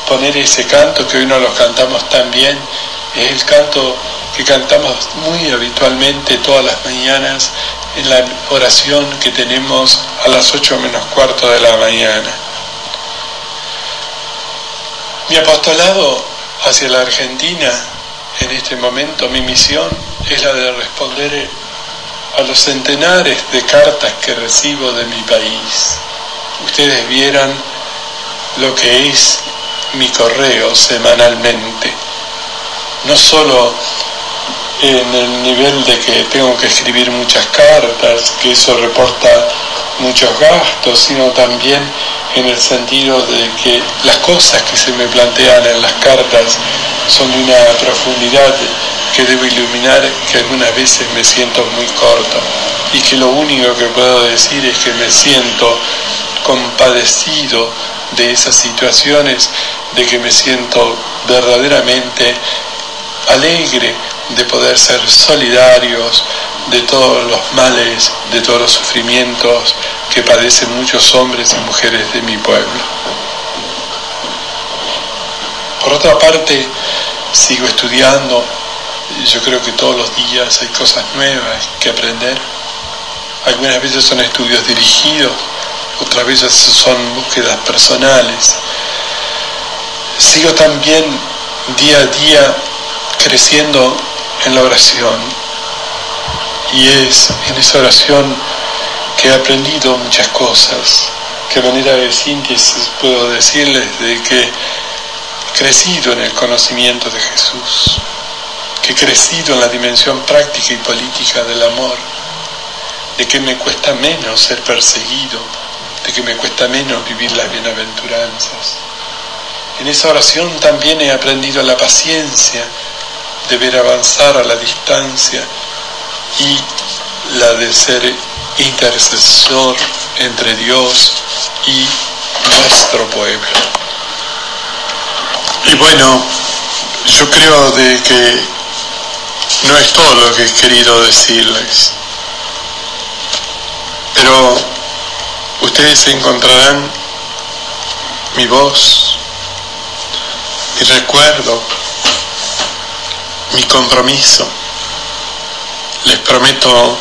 poner ese canto que hoy no lo cantamos tan bien, es el canto que cantamos muy habitualmente todas las mañanas en la oración que tenemos a las 8 menos cuarto de la mañana. Mi apostolado hacia la Argentina en este momento, mi misión es la de responder a los centenares de cartas que recibo de mi país. Ustedes vieran lo que es mi correo semanalmente. No solo en el nivel de que tengo que escribir muchas cartas, que eso reporta muchos gastos, sino también en el sentido de que las cosas que se me plantean en las cartas son de una profundidad que debo iluminar que algunas veces me siento muy corto y que lo único que puedo decir es que me siento compadecido de esas situaciones, de que me siento verdaderamente alegre de poder ser solidarios de todos los males, de todos los sufrimientos que padecen muchos hombres y mujeres de mi pueblo. Por otra parte, sigo estudiando, yo creo que todos los días hay cosas nuevas que aprender. Algunas veces son estudios dirigidos, otras veces son búsquedas personales. Sigo también día a día creciendo en la oración. Y es en esa oración que he aprendido muchas cosas, que manera de síntesis puedo decirles de que he crecido en el conocimiento de Jesús, que he crecido en la dimensión práctica y política del amor, de que me cuesta menos ser perseguido, de que me cuesta menos vivir las bienaventuranzas. En esa oración también he aprendido la paciencia, deber avanzar a la distancia y la de ser intercesor entre Dios y nuestro pueblo. Y bueno, yo creo de que no es todo lo que he querido decirles, pero ustedes encontrarán mi voz, mi recuerdo, mi compromiso. Les prometo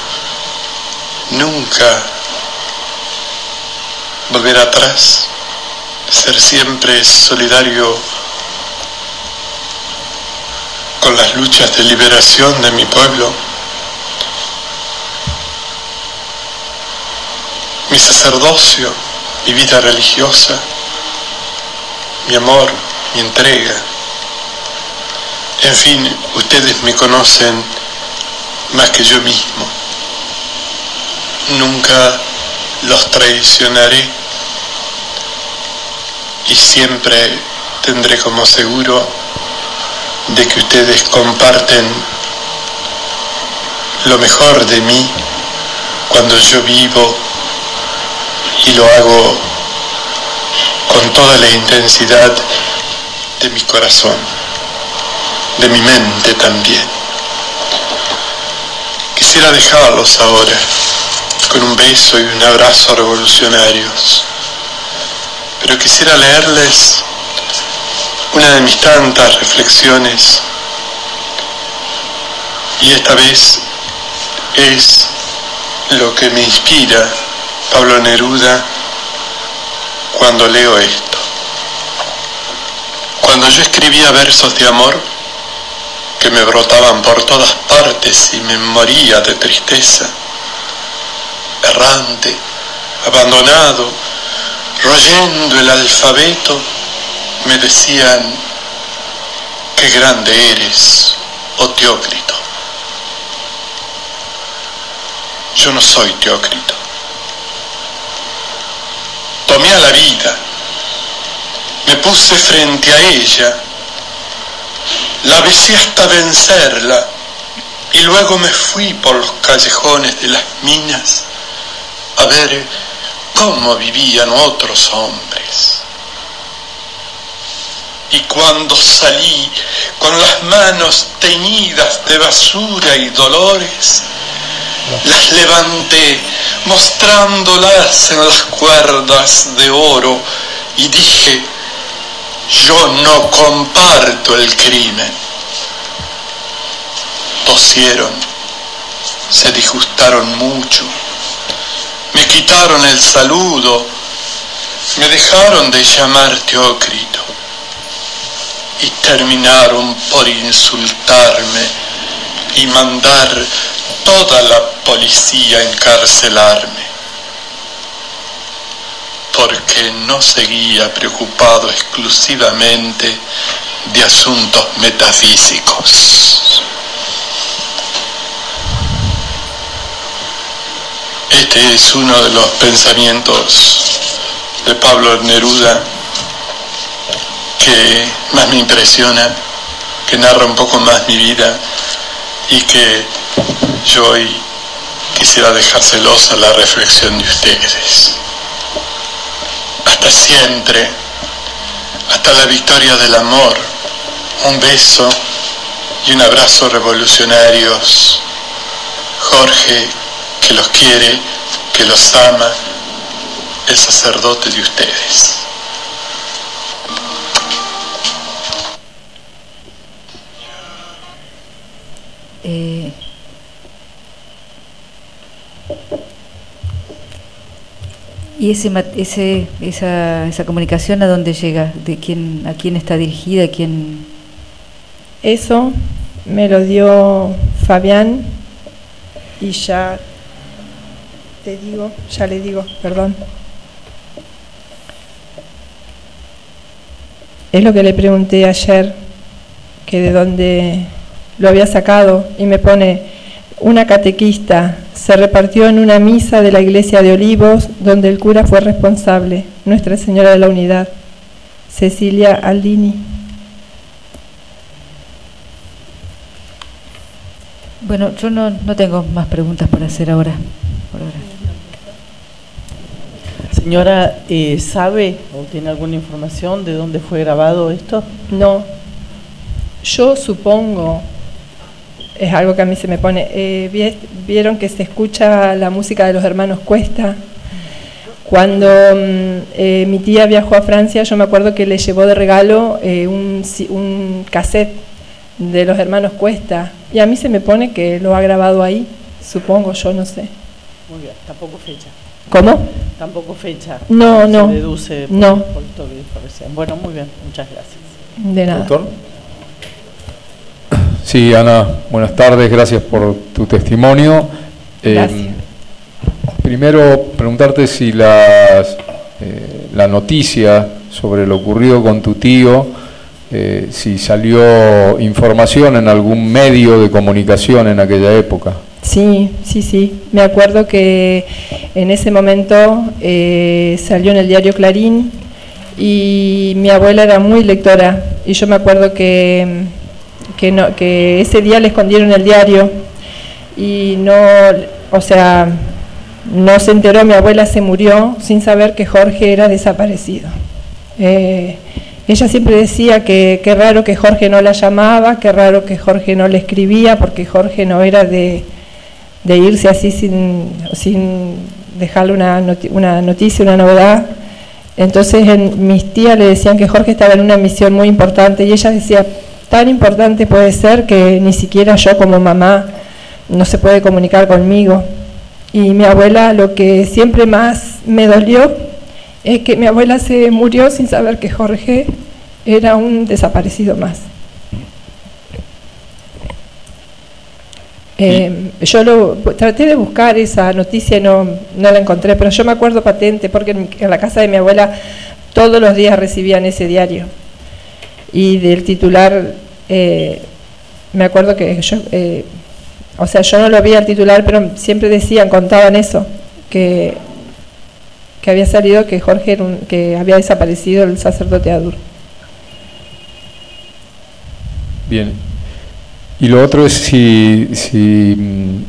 nunca volver atrás, ser siempre solidario con las luchas de liberación de mi pueblo. Mi sacerdocio, mi vida religiosa, mi amor, mi entrega. En fin, ustedes me conocen más que yo mismo. Nunca los traicionaré y siempre tendré como seguro de que ustedes comparten lo mejor de mí cuando yo vivo y lo hago con toda la intensidad de mi corazón, de mi mente también. Quisiera dejarlos ahora con un beso y un abrazo revolucionarios, pero quisiera leerles una de mis tantas reflexiones y esta vez es lo que me inspira Pablo Neruda cuando leo esto. Cuando yo escribía versos de amor que me brotaban por todas partes y me moría de tristeza, errante, abandonado, royendo el alfabeto, me decían, qué grande eres, oh Teócrito. Yo no soy Teócrito. Tomé a la vida, me puse frente a ella, la besé hasta vencerla y luego me fui por los callejones de las minas a ver cómo vivían otros hombres. Y cuando salí con las manos teñidas de basura y dolores, las levanté mostrándolas en las cuerdas de oro y dije, yo no comparto el crimen. Tosieron, se disgustaron mucho, me quitaron el saludo, me dejaron de llamar Teócrito y terminaron por insultarme y mandar toda la policía encarcelarme, porque no seguía preocupado exclusivamente de asuntos metafísicos. Este es uno de los pensamientos de Pablo Neruda que más me impresiona, que narra un poco más mi vida y que yo hoy quisiera dejárselos a la reflexión de ustedes. Hasta siempre, hasta la victoria del amor, un beso y un abrazo revolucionarios. Jorge, que los quiere, que los ama, el sacerdote de ustedes. Eh, ¿Y ese, ese, esa, esa comunicación a dónde llega? ¿De quién, ¿A quién está dirigida? quién? Eso me lo dio Fabián y ya te digo, ya le digo, perdón. Es lo que le pregunté ayer, que de dónde lo había sacado y me pone una catequista, se repartió en una misa de la iglesia de Olivos donde el cura fue responsable, Nuestra Señora de la Unidad, Cecilia Aldini. Bueno, yo no, no tengo más preguntas para hacer ahora. Por ahora. Sí, Señora, eh, ¿sabe o tiene alguna información de dónde fue grabado esto? No. Yo supongo, es algo que a mí se me pone, eh, vieron que se escucha la música de los hermanos Cuesta. Cuando mm, eh, mi tía viajó a Francia, yo me acuerdo que le llevó de regalo un, un cassette de los hermanos Cuesta. Y a mí se me pone que lo ha grabado ahí, supongo, yo no sé. Muy bien, tampoco fecha. ¿Cómo? Tampoco fecha. No, no. Se deduce no. por esto que Bueno, muy bien, muchas gracias. De nada. Doctor. Sí, Ana, buenas tardes, gracias por tu testimonio. Eh, gracias. primero, preguntarte si las, eh, la noticia sobre lo ocurrido con tu tío, eh, si salió información en algún medio de comunicación en aquella época. Sí, sí, sí. Me acuerdo que en ese momento eh, salió en el diario Clarín y mi abuela era muy lectora y yo me acuerdo que, que, no, que ese día le escondieron el diario y no, o sea, no se enteró, mi abuela se murió sin saber que Jorge era desaparecido. Eh, ella siempre decía que qué raro que Jorge no la llamaba, qué raro que Jorge no le escribía, porque Jorge no era de, de irse así sin, sin dejarle una, una noticia, una novedad. Entonces en, mis tías le decían que Jorge estaba en una misión muy importante y ella decía, tan importante puede ser que ni siquiera yo como mamá no se puede comunicar conmigo. Y mi abuela lo que siempre más me dolió es que mi abuela se murió sin saber que Jorge era un desaparecido más. Eh, yo lo, traté de buscar esa noticia y no, no, la encontré, pero yo me acuerdo patente porque en, la casa de mi abuela todos los días recibían ese diario. Y del titular, eh, me acuerdo que yo, eh, o sea, yo no lo vi al titular, pero siempre decían, contaban eso, que, que había salido que Jorge, que había desaparecido el sacerdote Adur. Bien, y lo otro es si, si mm,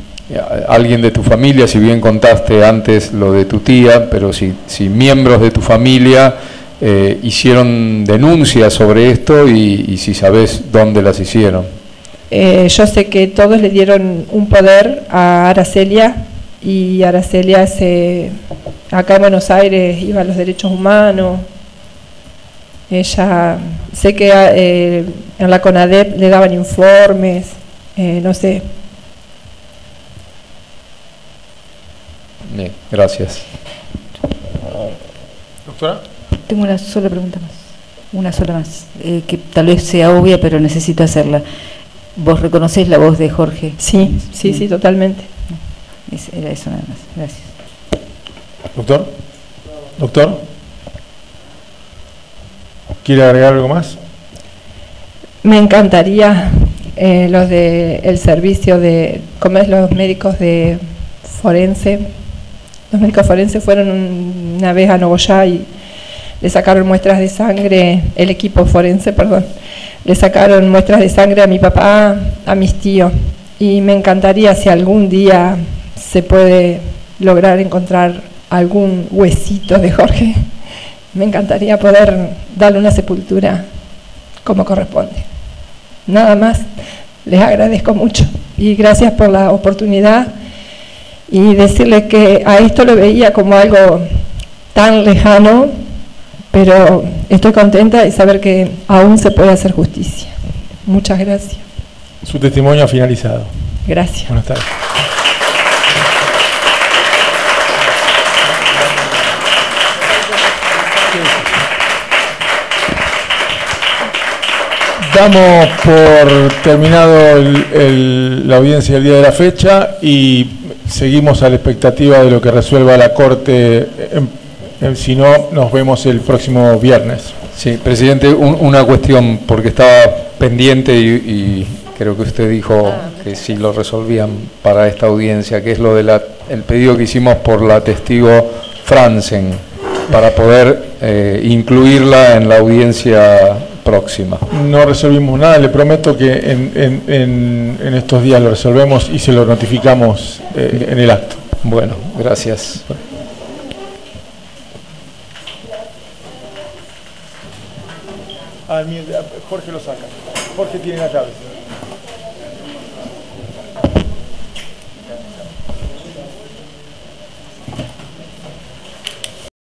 alguien de tu familia, si bien contaste antes lo de tu tía, pero si, si miembros de tu familia eh, hicieron denuncias sobre esto y, si sabes dónde las hicieron. Eh, yo sé que todos le dieron un poder a Aracelia y Aracelia se, acá en Buenos Aires iba a los derechos humanos, ella, sé que eh, en la CONADEP le daban informes, eh, no sé. Bien, gracias. Doctora. Tengo una sola pregunta más, una sola más, eh, que tal vez sea obvia, pero necesito hacerla. ¿Vos reconocés la voz de Jorge? Sí, sí, sí, totalmente. Era eso nada más. Gracias. Doctor. Doctor. ¿Quiere agregar algo más? Me encantaría eh, los de el servicio de, ¿cómo es? Los médicos de forense. Los médicos forenses fueron una vez a Nogoyá y le sacaron muestras de sangre, el equipo forense, perdón, le sacaron muestras de sangre a mi papá, a mis tíos. Y me encantaría si algún día se puede lograr encontrar algún huesito de Jorge me encantaría poder darle una sepultura como corresponde. Nada más, les agradezco mucho y gracias por la oportunidad y decirles que a esto lo veía como algo tan lejano, pero estoy contenta de saber que aún se puede hacer justicia. Muchas gracias. Su testimonio ha finalizado. Gracias. Buenas tardes. Damos por terminado la audiencia del día de la fecha y seguimos a la expectativa de lo que resuelva la Corte. Si no, nos vemos el próximo viernes. Sí, presidente, una cuestión, porque estaba pendiente y, creo que usted dijo ah, que si lo resolvían para esta audiencia, que es lo del pedido que hicimos por la testigo Franzen, para poder eh, incluirla en la audiencia próxima. No resolvimos nada, le prometo que en, estos días lo resolvemos y se lo notificamos eh, en el acto. Bueno, gracias. Jorge lo saca. Jorge tiene las llaves.